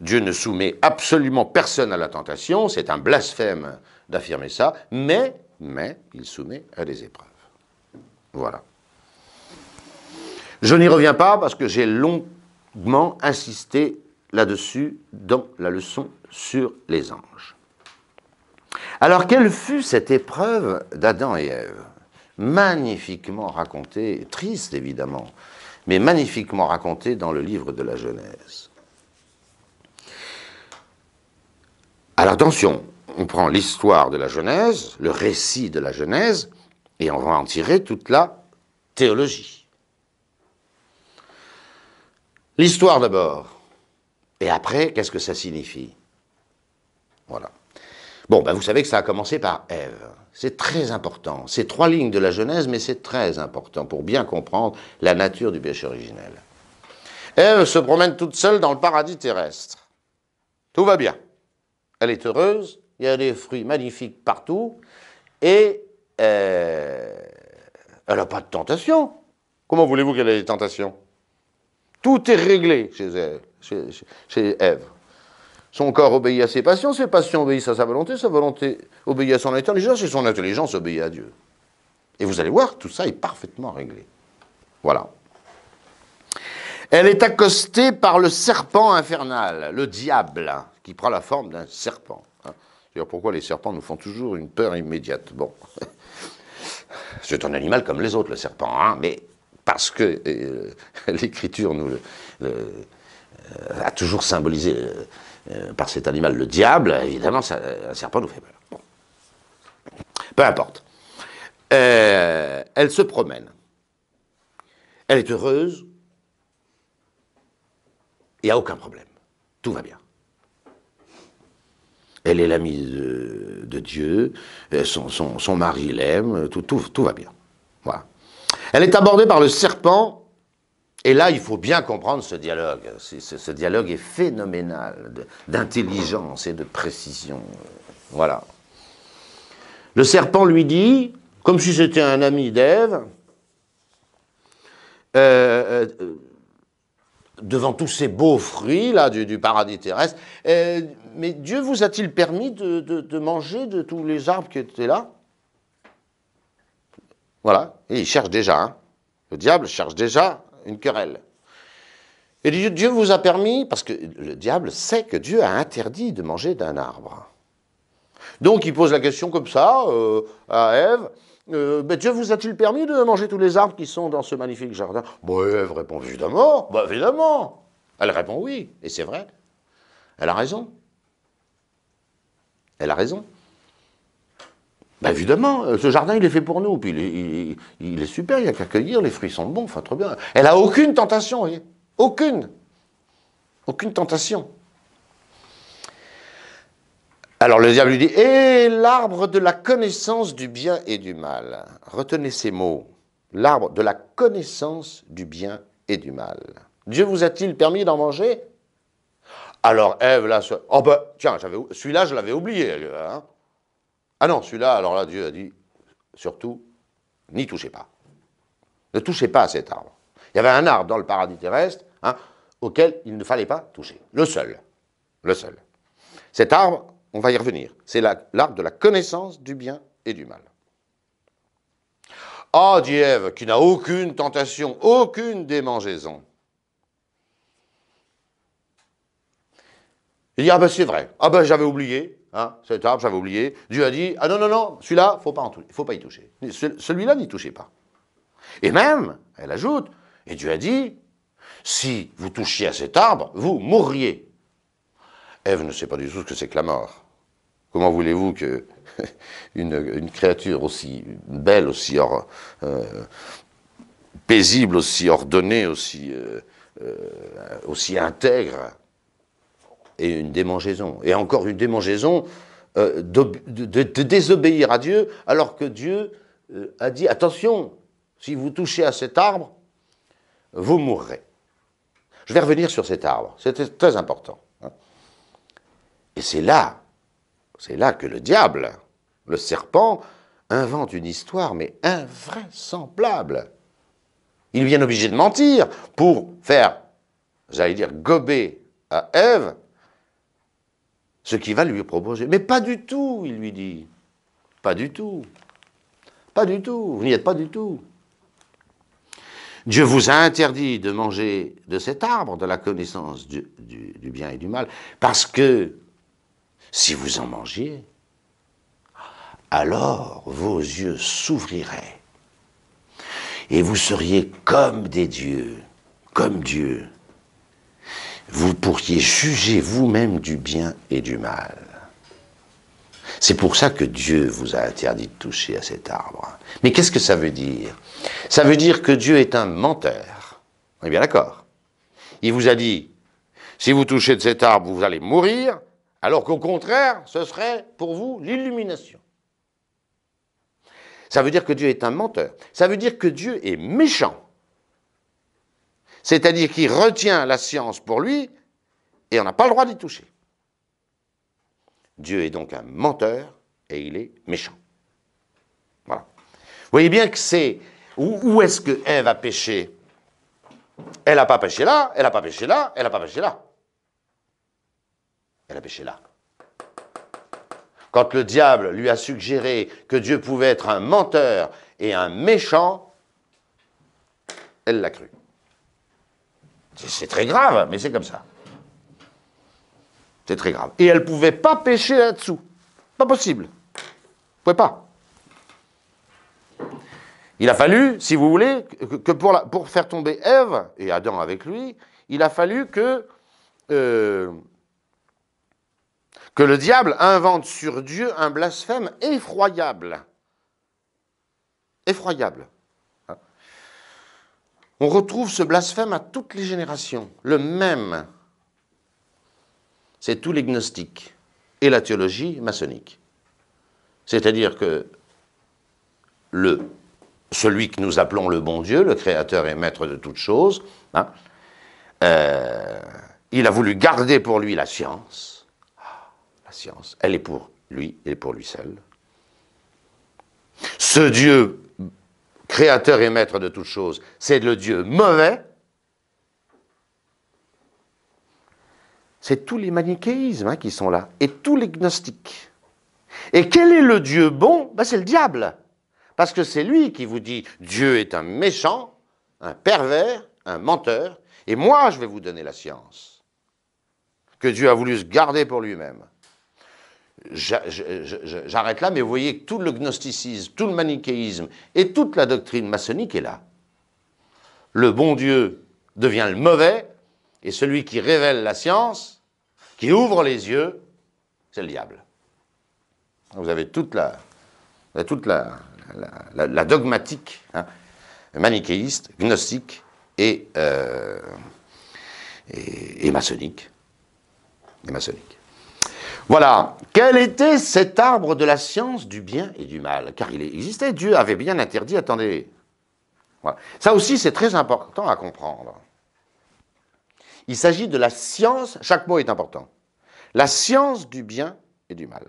Dieu ne soumet absolument personne à la tentation, c'est un blasphème d'affirmer ça, mais il soumet à des épreuves. Voilà. Je n'y reviens pas parce que j'ai longuement insisté là-dessus dans la leçon sur les anges. Alors, quelle fut cette épreuve d'Adam et Ève? Magnifiquement racontée, triste évidemment, mais magnifiquement racontée dans le livre de la Genèse. Alors attention, on prend l'histoire de la Genèse, le récit de la Genèse, et on va en tirer toute la théologie. L'histoire d'abord, et après, qu'est-ce que ça signifie? Voilà. Bon, ben vous savez que ça a commencé par Ève. C'est très important. C'est trois lignes de la Genèse, mais c'est très important pour bien comprendre la nature du péché originel. Ève se promène toute seule dans le paradis terrestre. Tout va bien. Elle est heureuse, il y a des fruits magnifiques partout, et euh, elle n'a pas de tentation. Comment voulez-vous qu'elle ait des tentations? Tout est réglé chez chez, Ève. Son corps obéit à ses passions, ses passions obéissent à sa volonté, sa volonté obéit à son intelligence, et son intelligence obéit à Dieu. Et vous allez voir, tout ça est parfaitement réglé. Voilà. Elle est accostée par le serpent infernal, le diable, qui prend la forme d'un serpent pourquoi les serpents nous font toujours une peur immédiate. Bon, c'est un animal comme les autres, le serpent, hein, mais parce que euh, l'écriture nous euh, a toujours symbolisé euh, par cet animal le diable, évidemment, un serpent nous fait peur. Peu importe. elle se promène. Elle est heureuse. Il n'y a aucun problème. Tout va bien elle est l'amie de, Dieu, euh, son, mari l'aime, tout, tout, va bien. Voilà. Elle est abordée par le serpent Et là, il faut bien comprendre ce dialogue. Ce, dialogue est phénoménal d'intelligence et de précision. Voilà. Le serpent lui dit, comme si c'était un ami d'Ève, euh, euh, devant tous ces beaux fruits là du, paradis terrestre, euh, mais Dieu vous a-t-il permis de, manger de tous les arbres qui étaient là? Voilà, et il cherche déjà. Hein. Le diable cherche déjà une querelle. Et Dieu vous a permis, parce que le diable sait que Dieu a interdit de manger d'un arbre. Donc il pose la question comme ça euh, à Ève. Euh, ben, Dieu vous a-t-il permis de manger tous les arbres qui sont dans ce magnifique jardin? Bon, Ève répond évidemment, bah, évidemment. Elle répond oui, et c'est vrai. Elle a raison. Elle a raison. Ben évidemment, euh, ce jardin, il est fait pour nous. Puis il est, super, il n'y a qu'à cueillir, les fruits sont bons, enfin trop bien. Elle a aucune tentation, vous Aucune. Aucune tentation. Alors le diable lui dit Et l'arbre de la connaissance du bien et du mal. Retenez ces mots. L'arbre de la connaissance du bien et du mal. Dieu vous a-t-il permis d'en manger? Alors Ève, là, oh ben, tiens, celui-là, je l'avais oublié. Hein ah non, celui-là, alors là, Dieu a dit, surtout, n'y touchez pas. Ne touchez pas à cet arbre. Il y avait un arbre dans le paradis terrestre hein, auquel il ne fallait pas toucher. Le seul. Le seul. Cet arbre, on va y revenir. C'est l'arbre de la connaissance du bien et du mal. Ah, dit Ève, qui n'a aucune tentation, aucune démangeaison. Il dit, ah ben c'est vrai, ah ben j'avais oublié, Hein, cet arbre, j'avais oublié. Dieu a dit, ah non, non, non, celui-là, il ne faut pas y toucher. Celui-là, n'y touchez pas. Et même, elle ajoute, et Dieu a dit, si vous touchiez à cet arbre, vous mourriez. Ève ne sait pas du tout ce que c'est que la mort. Comment voulez-vous que une, créature aussi belle, aussi euh, paisible, aussi ordonnée, aussi, euh, euh, intègre, et une démangeaison. Et encore une démangeaison euh, de, désobéir à Dieu, alors que Dieu a dit, attention, si vous touchez à cet arbre, vous mourrez. Je vais revenir sur cet arbre, c'est très important. Hein. Et c'est là, c'est là que le diable, le serpent, invente une histoire, mais invraisemblable. Il vient obligé de mentir pour faire, j'allais dire, gober à Ève ce qu'il va lui proposer. Mais pas du tout, il lui dit. Pas du tout. Pas du tout. Vous n'y êtes pas du tout. Dieu vous a interdit de manger de cet arbre de la connaissance du, bien et du mal, parce que si vous en mangiez, alors vos yeux s'ouvriraient et vous seriez comme des dieux, comme Dieu vous pourriez juger vous-même du bien et du mal. C'est pour ça que Dieu vous a interdit de toucher à cet arbre. Mais qu'est-ce que ça veut dire? Ça veut dire que Dieu est un menteur. On est bien d'accord? Il vous a dit, si vous touchez de cet arbre, vous allez mourir, alors qu'au contraire, ce serait pour vous l'illumination. Ça veut dire que Dieu est un menteur. Ça veut dire que Dieu est méchant c'est-à-dire qu'il retient la science pour lui et on n'a pas le droit d'y toucher. Dieu est donc un menteur et il est méchant. Voilà. Vous voyez bien que c'est... Où, est-ce que Ève a péché? Elle n'a pas péché là, elle n'a pas péché là, elle n'a pas péché là. Elle a péché là. Quand le diable lui a suggéré que Dieu pouvait être un menteur et un méchant, elle l'a cru. C'est très grave, mais c'est comme ça. C'est très grave. Et elle ne pouvait pas pêcher là-dessous. Pas possible. Ne pouvait pas. Il a fallu, si vous voulez, que pour, pour faire tomber Ève, et Adam avec lui, il a fallu que, euh, que le diable invente sur Dieu un blasphème effroyable. Effroyable. On retrouve ce blasphème à toutes les générations, le même. C'est tous les et la théologie maçonnique. C'est-à-dire que celui que nous appelons le bon Dieu, le créateur et maître de toutes choses, hein, euh, il a voulu garder pour lui la science. Science, elle est pour lui et pour lui seul. Ce Dieu, créateur et maître de toutes choses, c'est le Dieu mauvais. C'est tous les manichéismes hein, qui sont là, et tous les gnostiques. Et quel est le Dieu bon? Ben, C'est le diable. Parce que c'est lui qui vous dit Dieu est un méchant, un pervers, un menteur, et moi je vais vous donner la science que Dieu a voulu se garder pour lui-même. J'arrête là, mais vous voyez que tout le gnosticisme, tout le manichéisme et toute la doctrine maçonnique est là. Le bon Dieu devient le mauvais, et celui qui révèle la science, qui ouvre les yeux, c'est le diable. Vous avez toute la, dogmatique hein, manichéiste, gnostique euh, maçonnique. Et maçonnique. Voilà. Quel était cet arbre de la science du bien et du mal? Car il existait, Dieu avait bien interdit, attendez. Ça aussi, c'est très important à comprendre. Il s'agit de la science, chaque mot est important, la science du bien et du mal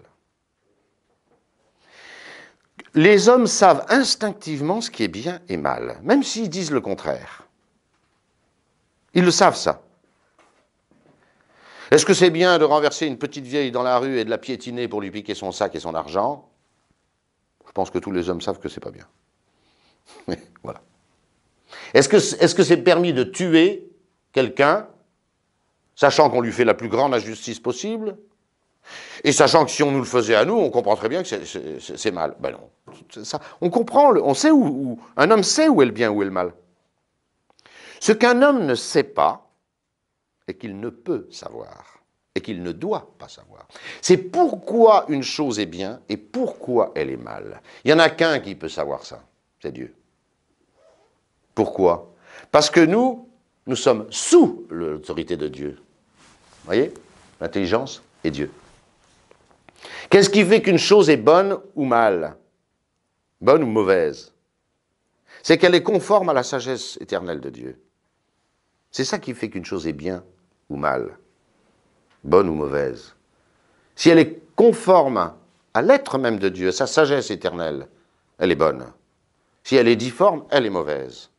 les hommes savent instinctivement ce qui est bien et mal, même s'ils disent le contraire. Ils le savent, ça. Est-ce que c'est bien de renverser une petite vieille dans la rue et de la piétiner pour lui piquer son sac et son argent? Je pense que tous les hommes savent que c'est pas bien. voilà. Est-ce que c'est -ce permis de tuer quelqu'un, sachant qu'on lui fait la plus grande injustice possible? Et sachant que si on nous le faisait à nous, on comprend très bien que c'est mal. Ben non. On comprend, on sait où, Un homme sait où est le bien, où est le mal. Ce qu'un homme ne sait pas, et qu'il ne peut savoir, et qu'il ne doit pas savoir, c'est pourquoi une chose est bien et pourquoi elle est mal. Il n'y en a qu'un qui peut savoir ça, c'est Dieu. Pourquoi? Parce que nous, nous sommes sous l'autorité de Dieu. Vous voyez? L'intelligence et Dieu. Qu'est-ce qui fait qu'une chose est bonne ou mal? Bonne ou mauvaise? C'est qu'elle est conforme à la sagesse éternelle de Dieu. C'est ça qui fait qu'une chose est bien ou mal, bonne ou mauvaise. Si elle est conforme à l'être même de Dieu, sa sagesse éternelle, elle est bonne. Si elle est difforme, elle est mauvaise.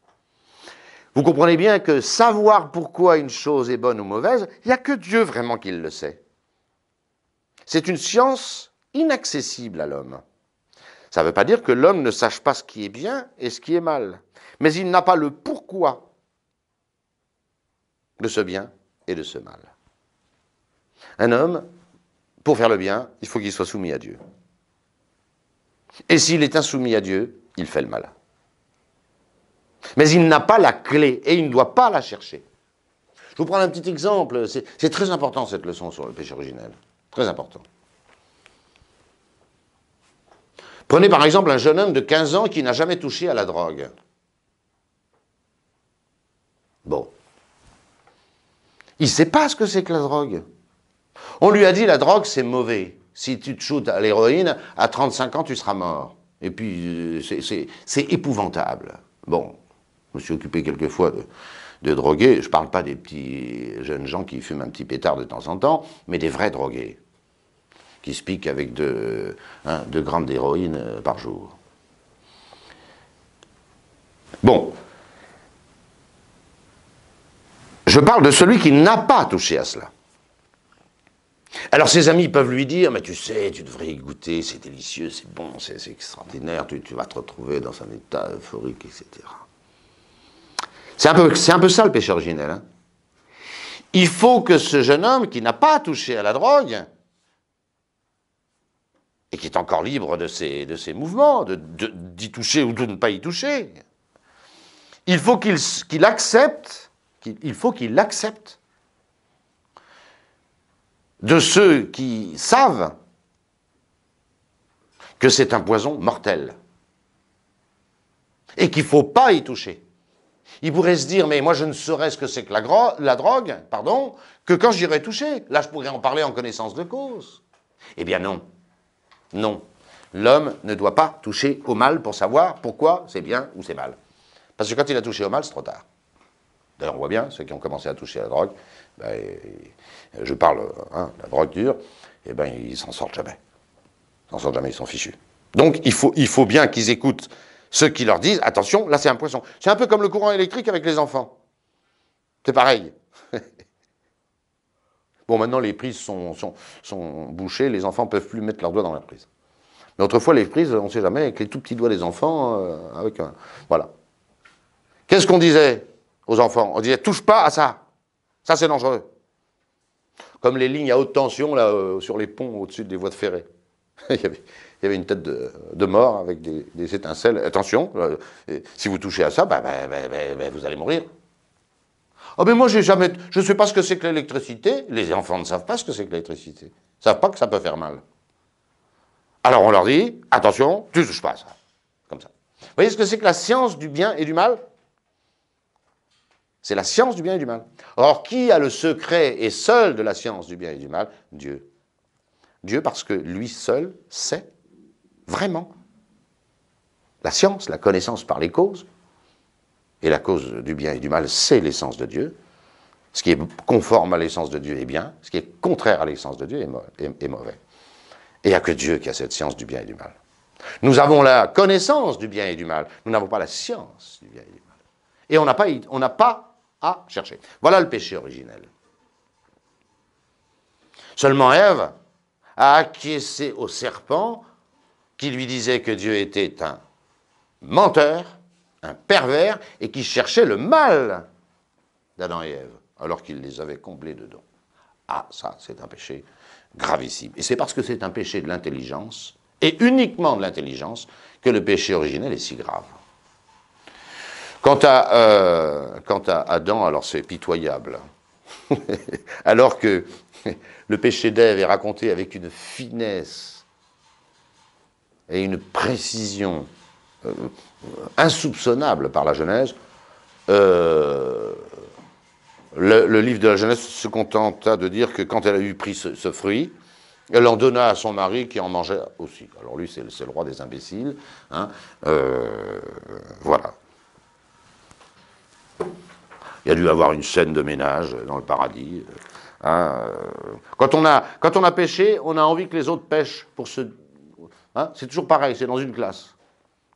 Vous comprenez bien que savoir pourquoi une chose est bonne ou mauvaise, il n'y a que Dieu vraiment qui le sait. C'est une science inaccessible à l'homme. Ça ne veut pas dire que l'homme ne sache pas ce qui est bien et ce qui est mal, mais il n'a pas le pourquoi de ce bien et de ce mal. Un homme, pour faire le bien, il faut qu'il soit soumis à Dieu. Et s'il est insoumis à Dieu, il fait le mal. Mais il n'a pas la clé et il ne doit pas la chercher. Je vous prends un petit exemple, c'est très important cette leçon sur le péché originel. Très important. Prenez par exemple un jeune homme de 15 ans qui n'a jamais touché à la drogue. Bon. Il ne sait pas ce que c'est que la drogue. On lui a dit la drogue c'est mauvais. Si tu te shootes à l'héroïne, à 35 ans tu seras mort. Et puis euh, c'est épouvantable. Bon, je me suis occupé quelquefois de, drogués. Je ne parle pas des petits jeunes gens qui fument un petit pétard de temps en temps, mais des vrais drogués qui se piquent avec 2 hein, grammes d'héroïne euh, par jour. Bon. Je parle de celui qui n'a pas touché à cela. Alors ses amis peuvent lui dire, mais tu sais, tu devrais y goûter, c'est délicieux, c'est bon, c'est extraordinaire, tu, vas te retrouver dans un état euphorique, etc. C'est un, peu, ça le péché originel. Hein. Il faut que ce jeune homme qui n'a pas touché à la drogue, et qui est encore libre de ses, de ses mouvements, d'y toucher ou de ne pas y toucher. Il faut qu'il accepte, il faut qu'il accepte de ceux qui savent que c'est un poison mortel et qu'il ne faut pas y toucher. Il pourrait se dire, mais moi je ne saurais ce que c'est que la, la, drogue, pardon, que quand j'irai toucher. Là, je pourrais en parler en connaissance de cause. Eh bien non. Non. L'homme ne doit pas toucher au mal pour savoir pourquoi c'est bien ou c'est mal. Parce que quand il a touché au mal, c'est trop tard. D'ailleurs, on voit bien, ceux qui ont commencé à toucher la drogue, ben, je parle hein, la drogue dure, eh ben, ils s'en sortent jamais. Ils s'en sortent jamais, ils sont fichus. Donc, il faut, il faut bien qu'ils écoutent ceux qui leur disent attention, là c'est un poisson. C'est un peu comme le courant électrique avec les enfants. C'est pareil. bon, maintenant les prises sont, sont, bouchées, les enfants ne peuvent plus mettre leurs doigts dans la prise. Mais autrefois, les prises, on ne sait jamais, avec les tout petits doigts des enfants, euh, avec un. Voilà. Qu'est-ce qu'on disait? Aux enfants On disait touche pas à ça. Ça, c'est dangereux. Comme les lignes à haute tension, là, euh, sur les ponts au-dessus des voies de ferré. il, y avait, une tête de, mort avec des, étincelles. Attention, euh, si vous touchez à ça, bah, bah, bah, vous allez mourir. Oh, mais moi, jamais. Je ne sais pas ce que c'est que l'électricité. Les enfants ne savent pas ce que c'est que l'électricité. Ils ne savent pas que ça peut faire mal. Alors on leur dit attention, tu ne touches pas à ça. Comme ça. Vous voyez ce que c'est que la science du bien et du mal? C'est la science du bien et du mal. Or, qui a le secret et seul de la science du bien et du mal? Dieu. Dieu parce que lui seul sait vraiment la science, la connaissance par les causes, et la cause du bien et du mal, c'est l'essence de Dieu. Ce qui est conforme à l'essence de Dieu est bien, ce qui est contraire à l'essence de Dieu est mauvais. Et il n'y a que Dieu qui a cette science du bien et du mal. Nous avons la connaissance du bien et du mal, nous n'avons pas la science du bien et du mal. Et on n'a pas, à chercher. Voilà le péché originel. Seulement Ève a acquiescé au serpent qui lui disait que Dieu était un menteur, un pervers, et qui cherchait le mal d'Adam et Ève, alors qu'il les avait comblés dedans. Ah, ça, c'est un péché gravissime. Et c'est parce que c'est un péché de l'intelligence, et uniquement de l'intelligence, que le péché originel est si grave. Quant à, euh, quant à Adam, alors c'est pitoyable. alors que le péché d'Ève est raconté avec une finesse et une précision euh, insoupçonnable par la Genèse, euh, le, livre de la Genèse se contenta de dire que quand elle a eu pris ce, fruit, elle en donna à son mari qui en mangeait aussi. Alors lui, c'est le, roi des imbéciles. Hein. Voilà. Il y a dû avoir une scène de ménage dans le paradis. Hein. Quand, on a, quand on a pêché, on a envie que les autres pêchent pour se... Hein. c'est toujours pareil, c'est dans une classe.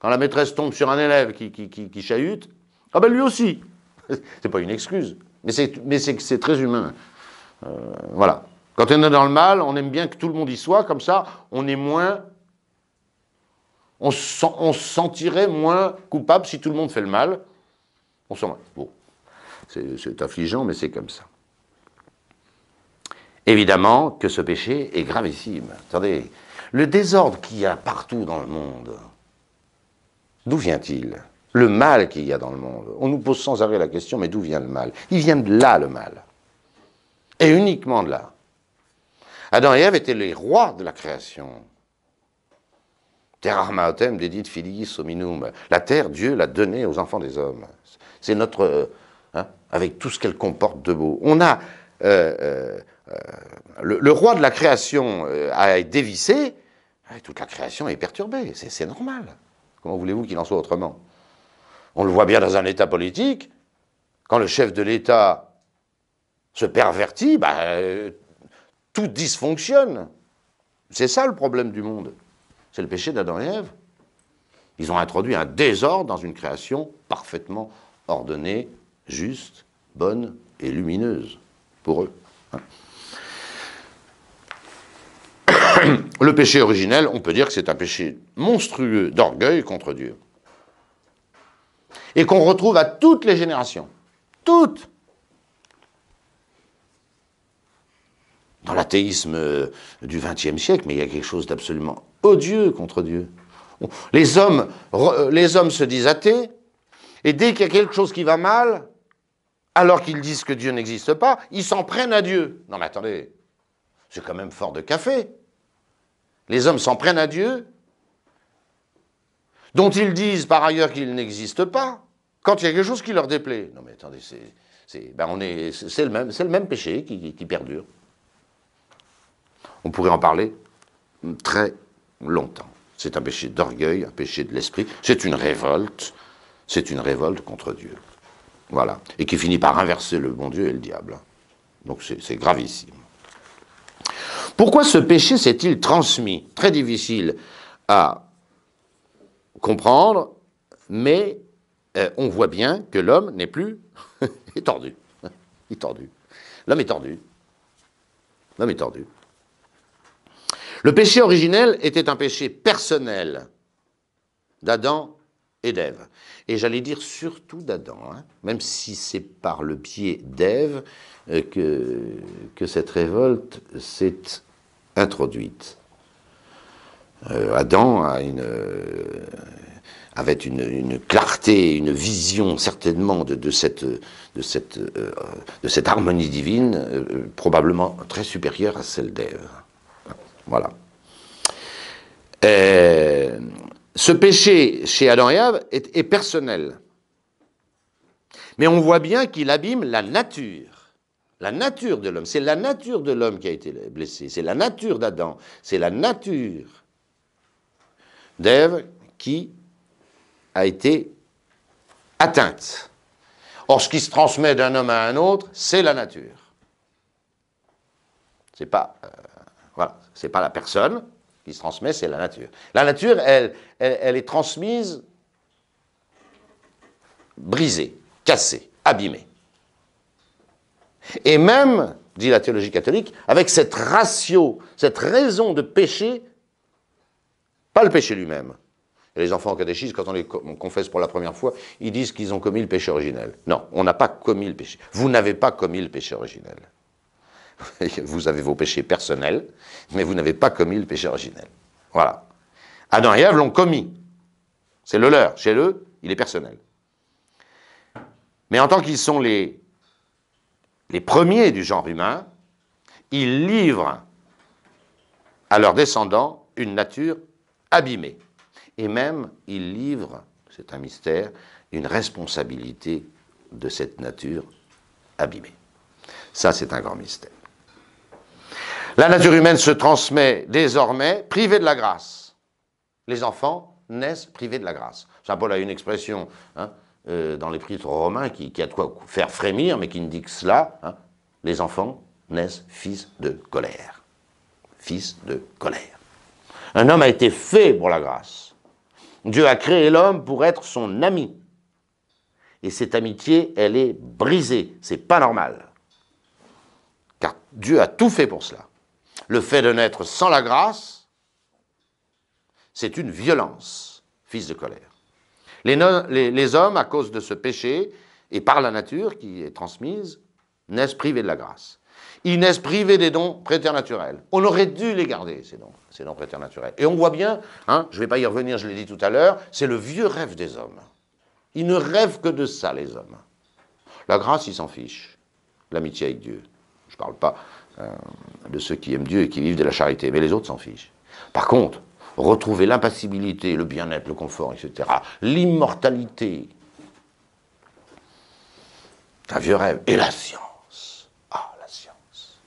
Quand la maîtresse tombe sur un élève qui, chahute, ah ben lui aussi. c'est pas une excuse. Mais c'est très humain. Euh, voilà. Quand on est dans le mal, on aime bien que tout le monde y soit, comme ça, on est moins. On, se sentirait moins coupable si tout le monde fait le mal. On sent. Bon. C'est affligeant, mais c'est comme ça. Évidemment que ce péché est gravissime. Attendez, le désordre qu'il y a partout dans le monde, d'où vient-il? Le mal qu'il y a dans le monde. On nous pose sans arrêt la question, mais d'où vient le mal? Il vient de là, le mal. Et uniquement de là. Adam et Ève étaient les rois de la création. Terra armaotem dedit filiis hominum. La terre, Dieu l'a donnée aux enfants des hommes. C'est notre... Avec tout ce qu'elle comporte de beau. On a... Euh, euh, euh, le, roi de la création a dévissé, toute la création est perturbée. C'est normal. Comment voulez-vous qu'il en soit autrement? On le voit bien dans un État politique, quand le chef de l'État se pervertit, bah, tout dysfonctionne. C'est ça le problème du monde. C'est le péché d'Adam et Ève. Ils ont introduit un désordre dans une création parfaitement ordonnée, juste, bonne et lumineuse pour eux. Le péché originel, on peut dire que c'est un péché monstrueux d'orgueil contre Dieu et qu'on retrouve à toutes les générations. Toutes. Dans l'athéisme euh, du XXe siècle, mais il y a quelque chose d'absolument odieux contre Dieu. Les hommes, euh, les hommes se disent athées, et dès qu'il y a quelque chose qui va mal, alors qu'ils disent que Dieu n'existe pas, ils s'en prennent à Dieu. Non mais attendez, c'est quand même fort de café. Les hommes s'en prennent à Dieu dont ils disent par ailleurs qu'il n'existe pas, quand il y a quelque chose qui leur déplaît. Non mais attendez, c'est ben le, même, le même péché qui perdure. On pourrait en parler très longtemps. C'est un péché d'orgueil, un péché de l'esprit. C'est une révolte. C'est une révolte contre Dieu. Voilà. Et qui finit par inverser le bon Dieu et le diable. Donc c'est gravissime. Pourquoi ce péché s'est-il transmis? Très difficile à comprendre, mais euh, on voit bien que l'homme n'est plus étendu. Tordu. L'homme est tordu. L'homme est tordu. Le péché originel était un péché personnel d'Adam et d'Ève. Et j'allais dire surtout d'Adam, hein, même si c'est par le pied d'Ève euh, que, que cette révolte s'est introduite. Euh, Adam euh, avait une, clarté, une vision certainement de, cette, de, cette, de cette harmonie divine, probablement très supérieure à celle d'Ève. Voilà. Ce péché chez Adam et Ève est personnel. Mais on voit bien qu'il abîme la nature la nature de l'homme. C'est la nature de l'homme qui a été blessée. C'est la nature d'Adam. C'est la nature d'Ève qui a été atteinte. Or, ce qui se transmet d'un homme à un autre, c'est la nature. C'est pas, euh, pas la personne qui se transmet, c'est la nature. La nature, elle, elle est transmise brisée, cassée, abîmée. Et même, dit la théologie catholique, avec cette ratio, cette raison de péché, pas le péché lui-même. les enfants en catéchisme, quand on les confesse pour la première fois, ils disent qu'ils ont commis le péché originel. Non, on n'a pas commis le péché. Vous n'avez pas commis le péché originel. Vous avez vos péchés personnels, mais vous n'avez pas commis le péché originel. Voilà. Adam et Ève l'ont commis. C'est le leur. Chez eux, il est personnel. Mais en tant qu'ils sont les les premiers du genre humain, ils livrent à leurs descendants une nature abîmée. Et même, ils livrent, c'est un mystère, une responsabilité de cette nature abîmée. Ça, c'est un grand mystère. La nature humaine se transmet désormais privée de la grâce. Les enfants naissent privés de la grâce. Saint Paul a une expression, hein, euh, dans les prêtres romains qui, a de quoi faire frémir, mais qui ne dit que cela. Hein. les enfants naissent fils de colère. Fils de colère. Un homme a été fait pour la grâce. Dieu a créé l'homme pour être son ami. Et cette amitié, elle est brisée. C'est pas normal. Car Dieu a tout fait pour cela. Le fait de naître sans la grâce, c'est une violence, fils de colère. Les, hommes, à cause de ce péché, et par la nature qui est transmise, naissent privés de la grâce. Ils naissent privés des dons préternaturels. On aurait dû les garder, ces dons, ces préternaturels. Et on voit bien, hein, je ne vais pas y revenir, je l'ai dit tout à l'heure, c'est le vieux rêve des hommes. Ils ne rêvent que de ça, les hommes. La grâce, ils s'en fichent. L'amitié avec Dieu. Je ne parle pas de ceux qui aiment Dieu et qui vivent de la charité, mais les autres s'en fichent. Par contre, retrouver l'impassibilité, le bien-être, le confort, etc. L'immortalité. Un vieux rêve. Et la science. Ah, la science.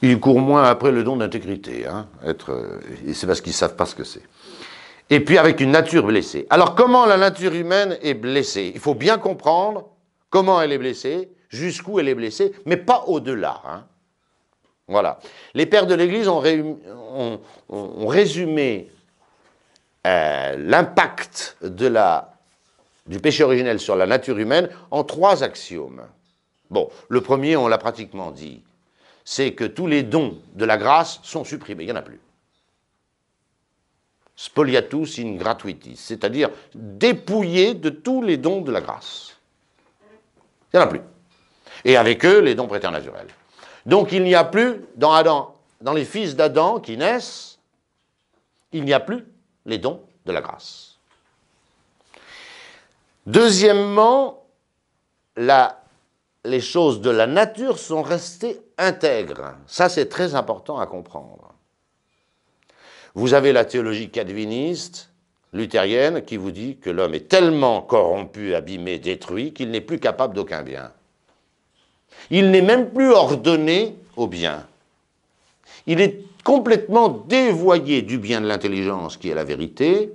Ils courent moins après le don d'intégrité. Hein, être, c'est parce qu'ils ne savent pas ce que c'est. Et puis avec une nature blessée. Alors comment la nature humaine est blessée? Il faut bien comprendre comment elle est blessée, jusqu'où elle est blessée, mais pas au-delà. Hein. Voilà. Les pères de l'Église ont, résumé euh, l'impact du péché originel sur la nature humaine en trois axiomes. Bon, le premier, on l'a pratiquement dit, c'est que tous les dons de la grâce sont supprimés, il n'y en a plus. Spoliatus in gratuitis, c'est-à-dire dépouillés de tous les dons de la grâce. Il n'y en a plus. Et avec eux, les dons préternaturels. Donc il n'y a plus, dans Adam, dans les fils d'Adam qui naissent, il n'y a plus les dons de la grâce. Deuxièmement, les choses de la nature sont restées intègres. Ça, c'est très important à comprendre. Vous avez la théologie calviniste, luthérienne, qui vous dit que l'homme est tellement corrompu, abîmé, détruit, qu'il n'est plus capable d'aucun bien. Il n'est même plus ordonné au bien. Il est complètement dévoyé du bien de l'intelligence qui est la vérité,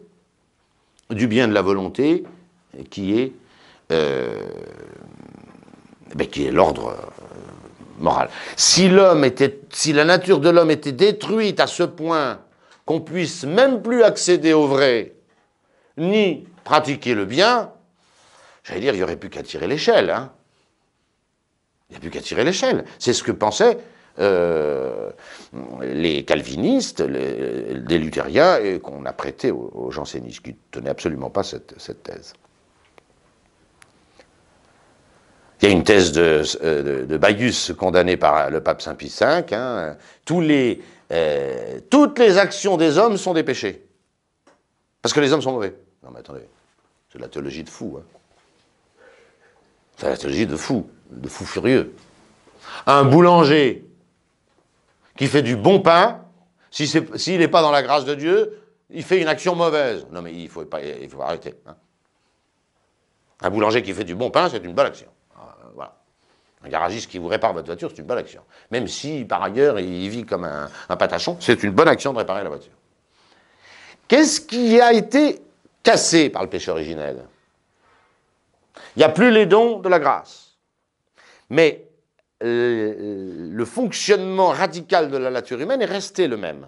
du bien de la volonté qui est, euh, ben, est l'ordre euh, moral. Si la nature de l'homme était détruite à ce point qu'on puisse même plus accéder au vrai, ni pratiquer le bien, j'allais dire, il n'y aurait plus qu'à tirer l'échelle. Hein. Il n'y a plus qu'à tirer l'échelle. C'est ce que pensaient euh, les calvinistes, les, luthériens, et qu'on a prêté aux, jansénistes, qui ne tenaient absolument pas cette, thèse. Il y a une thèse de, de, condamnée par le pape Saint Pie V. Hein. Euh, toutes les actions des hommes sont des péchés. Parce que les hommes sont mauvais. Non mais attendez, c'est la théologie de fou. Hein. C'est la théologie de fou, de fou furieux. Un boulanger qui fait du bon pain, s'il n'est pas dans la grâce de Dieu, il fait une action mauvaise. Non mais il faut, arrêter. Hein. Un boulanger qui fait du bon pain, c'est une bonne action. Voilà. Un garagiste qui vous répare votre voiture, c'est une bonne action. Même si, par ailleurs, il vit comme un, un patachon, c'est une bonne action de réparer la voiture. Qu'est-ce qui a été cassé par le péché originel? Il n'y a plus les dons de la grâce. Mais euh, le fonctionnement radical de la nature humaine est resté le même.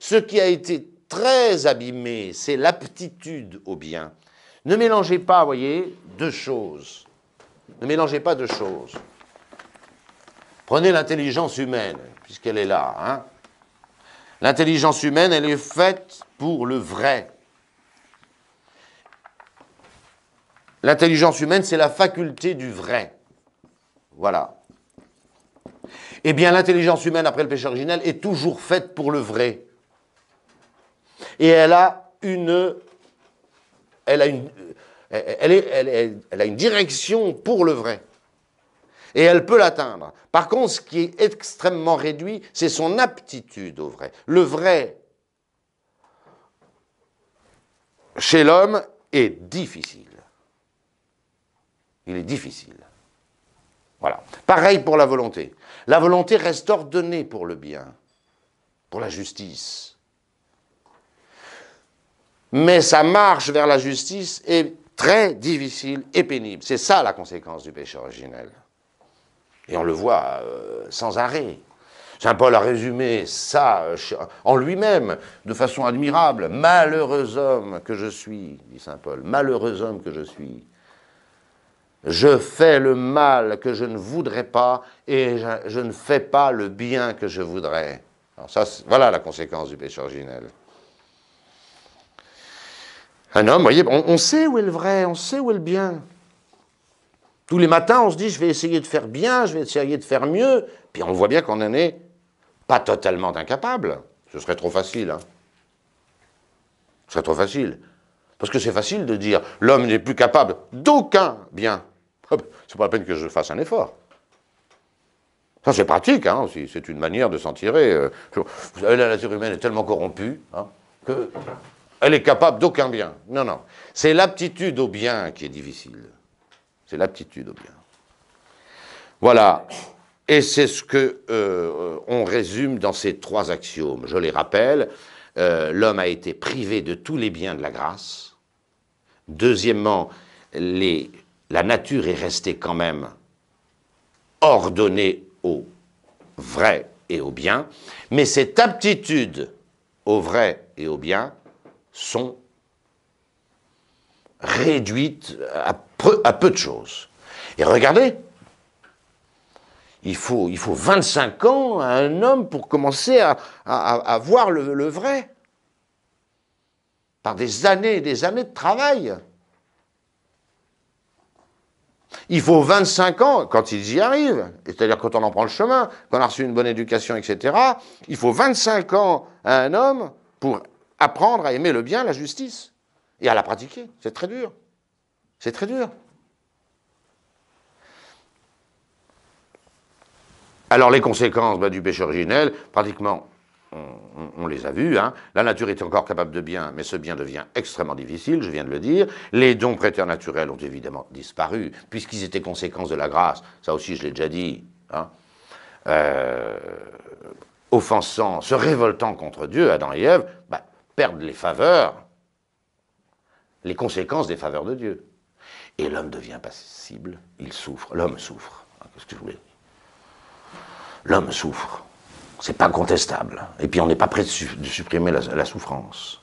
Ce qui a été très abîmé, c'est l'aptitude au bien. Ne mélangez pas, voyez, deux choses. Ne mélangez pas deux choses. Prenez l'intelligence humaine, puisqu'elle est là. Hein. L'intelligence humaine, elle est faite pour le vrai. L'intelligence humaine, c'est la faculté du vrai. Voilà. Eh bien, l'intelligence humaine, après le péché originel, est toujours faite pour le vrai. Et elle a une, elle a une, elle, elle a une direction pour le vrai. Et elle peut l'atteindre. Par contre, ce qui est extrêmement réduit, c'est son aptitude au vrai. Le vrai, chez l'homme, est difficile. Il est difficile. Voilà. Pareil pour la volonté. La volonté reste ordonnée pour le bien, pour la justice. Mais sa marche vers la justice est très difficile et pénible. C'est ça la conséquence du péché originel. Et on le voit euh, sans arrêt. Saint Paul a résumé ça euh, en lui-même de façon admirable. Malheureux homme que je suis, dit Saint Paul, malheureux homme que je suis. Je fais le mal que je ne voudrais pas et je, ne fais pas le bien que je voudrais. voilà la conséquence du péché originel. Un homme, vous voyez, on, sait où est le vrai, on sait où est le bien. Tous les matins, on se dit, je vais essayer de faire bien, je vais essayer de faire mieux, puis on voit bien qu'on en est pas totalement incapable. Ce serait trop facile. Hein. Ce serait trop facile. Parce que c'est facile de dire l'homme n'est plus capable d'aucun bien. C'est pas la peine que je fasse un effort. Ça, c'est pratique, hein, c'est une manière de s'en tirer. Euh, vous savez, la nature humaine est tellement corrompue hein, qu'elle est capable d'aucun bien. Non, non. C'est l'aptitude au bien qui est difficile. C'est l'aptitude au bien. Voilà. Et c'est ce que euh, on résume dans ces trois axiomes. Je les rappelle. Euh, l'homme a été privé de tous les biens de la grâce. Deuxièmement, la nature est restée quand même ordonnée au vrai et au bien, mais cette aptitude au vrai et au bien sont réduites à peu, de choses. Et regardez, il faut, il faut 25 ans à un homme pour commencer à, voir le vrai par des années et des années de travail. Il faut 25 ans quand ils y arrivent, c'est-à-dire quand on en prend le chemin, qu'on a reçu une bonne éducation, etc. Il faut 25 ans à un homme pour apprendre à aimer le bien, la justice, et à la pratiquer. C'est très dur. C'est très dur. Alors les conséquences bah, du péché originel, pratiquement on, les a vus. Hein. La nature est encore capable de bien, mais ce bien devient extrêmement difficile, je viens de le dire. Les dons préternaturels ont évidemment disparu, puisqu'ils étaient conséquences de la grâce. Ça aussi, je l'ai déjà dit. Hein. Euh, offensant, se révoltant contre Dieu, Adam et Ève, bah, perdent les faveurs, les conséquences des faveurs de Dieu. Et l'homme devient passible, il souffre, l'homme souffre. Ah, qu'est-ce que je voulais L'homme souffre. C'est pas contestable. Et puis on n'est pas prêt de, supprimer la, souffrance.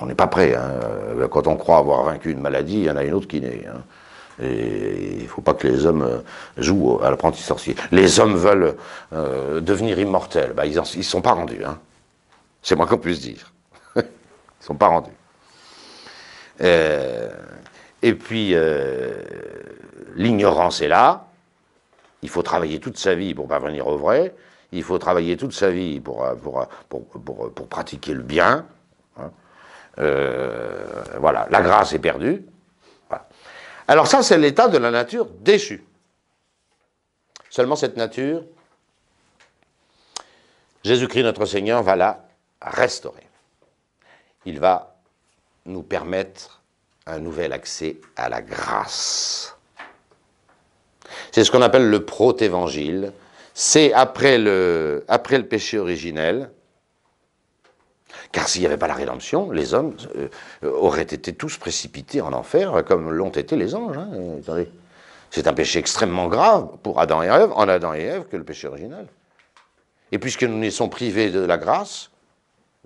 On n'est pas prêt. Hein. Quand on croit avoir vaincu une maladie, il y en a une autre qui naît. Hein. Et il ne faut pas que les hommes euh, jouent à l'apprenti sorcier. Les hommes veulent euh, devenir immortels. Ben, ils ne sont pas rendus. Hein. C'est moins qu'on puisse dire. ils ne sont pas rendus. Euh, et puis, l'ignorance est là. Il faut travailler toute sa vie pour parvenir au vrai. Il faut travailler toute sa vie pour, pour, pour, pour pratiquer le bien. Hein. voilà, la grâce est perdue. Alors ça, c'est l'état de la nature déchue. Seulement cette nature, Jésus-Christ notre Seigneur va la restaurer. Il va nous permettre un nouvel accès à la grâce. C'est ce qu'on appelle le protévangile. C'est après le, péché originel, car s'il n'y avait pas la rédemption, les hommes euh, auraient été tous précipités en enfer, comme l'ont été les anges. Hein. C'est un péché extrêmement grave pour Adam et Ève, en Adam et Ève, que le péché original. Et puisque nous nous sommes privés de la grâce,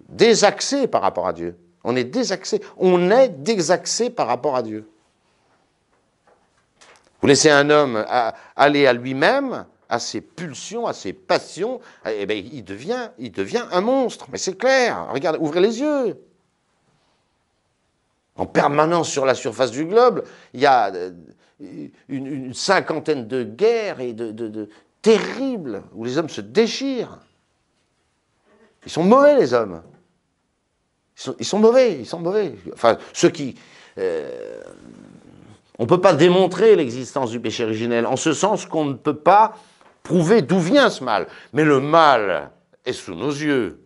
désaxés par rapport à Dieu. On est désaxés. On est désaxés par rapport à Dieu. Vous laissez un homme aller à lui-même, à ses pulsions, à ses passions, eh devient, il devient un monstre. Mais c'est clair. Regardez, ouvrez les yeux. En permanence sur la surface du globe, il y a euh, une, cinquantaine de guerres et de, terribles où les hommes se déchirent. Ils sont mauvais, les hommes. Ils sont, mauvais, ils sont mauvais. Enfin, ceux qui. Euh, on ne peut pas démontrer l'existence du péché originel, en ce sens qu'on ne peut pas prouver d'où vient ce mal. Mais le mal est sous nos yeux.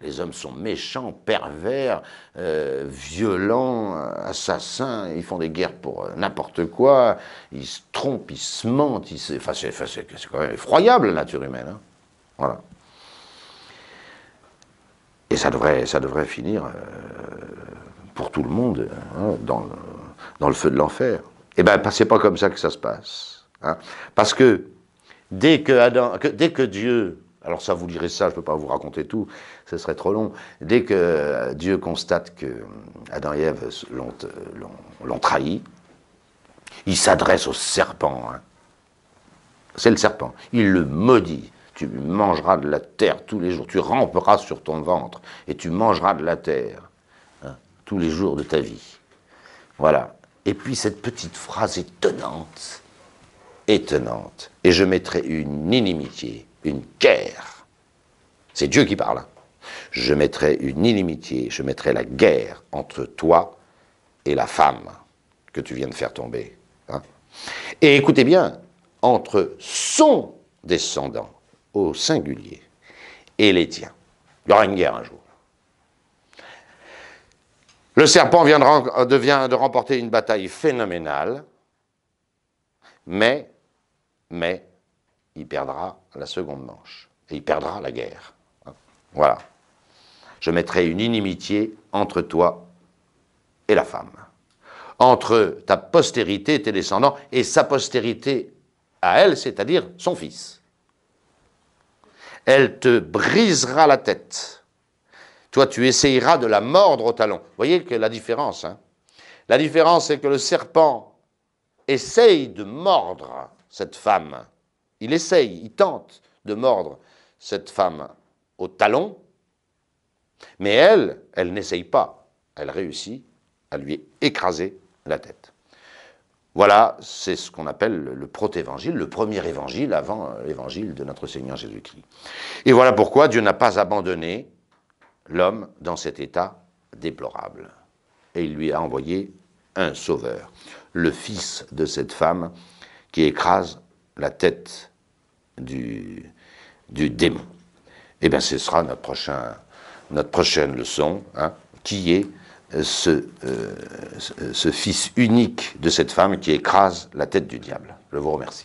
Les hommes sont méchants, pervers, euh, violents, assassins, ils font des guerres pour euh, n'importe quoi, ils se trompent, ils se mentent, c'est quand même effroyable la nature humaine. Hein. voilà. Et ça devrait, ça devrait finir euh, pour tout le monde hein, dans, dans, le feu de l'enfer. Eh bien, c'est pas comme ça que ça se passe. Hein. Parce que Dès que, Adam, dès que Dieu, alors ça vous direz ça, je ne peux pas vous raconter tout, ce serait trop long, dès que Dieu constate que Adam et Ève l'ont trahi, il s'adresse au serpent. Hein. C'est le serpent. Il le maudit. Tu mangeras de la terre tous les jours. Tu ramperas sur ton ventre et tu mangeras de la terre hein, tous les jours de ta vie. Voilà. Et puis cette petite phrase étonnante étonnante. Et je mettrai une inimitié, une guerre. C'est Dieu qui parle. Je mettrai une inimitié, je mettrai la guerre entre toi et la femme que tu viens de faire tomber. Hein. Et écoutez bien, entre son descendant au singulier et les tiens. Il y aura une guerre un jour. Le serpent vient de, vient de remporter une bataille phénoménale, mais mais il perdra la seconde manche. Et il perdra la guerre. Voilà. Je mettrai une inimitié entre toi et la femme. Entre ta postérité, tes descendants, et sa postérité à elle, c'est-à-dire son fils. Elle te brisera la tête. Toi, tu essayeras de la mordre au talon. Vous voyez que la différence, hein La différence, c'est que le serpent essaye de mordre cette femme. Il essaye, il tente de mordre cette femme au talon, mais elle, elle n'essaye pas. Elle réussit à lui écraser la tête. Voilà, c'est ce qu'on appelle le protévangile, le premier évangile avant l'évangile de notre Seigneur Jésus-Christ. Et voilà pourquoi Dieu n'a pas abandonné l'homme dans cet état déplorable. Et il lui a envoyé un sauveur, le fils de cette femme qui écrase la tête du, démon. Eh bien, ce sera notre, prochain, notre prochaine leçon, hein, qui est ce, euh, ce fils unique de cette femme qui écrase la tête du diable. Je vous remercie.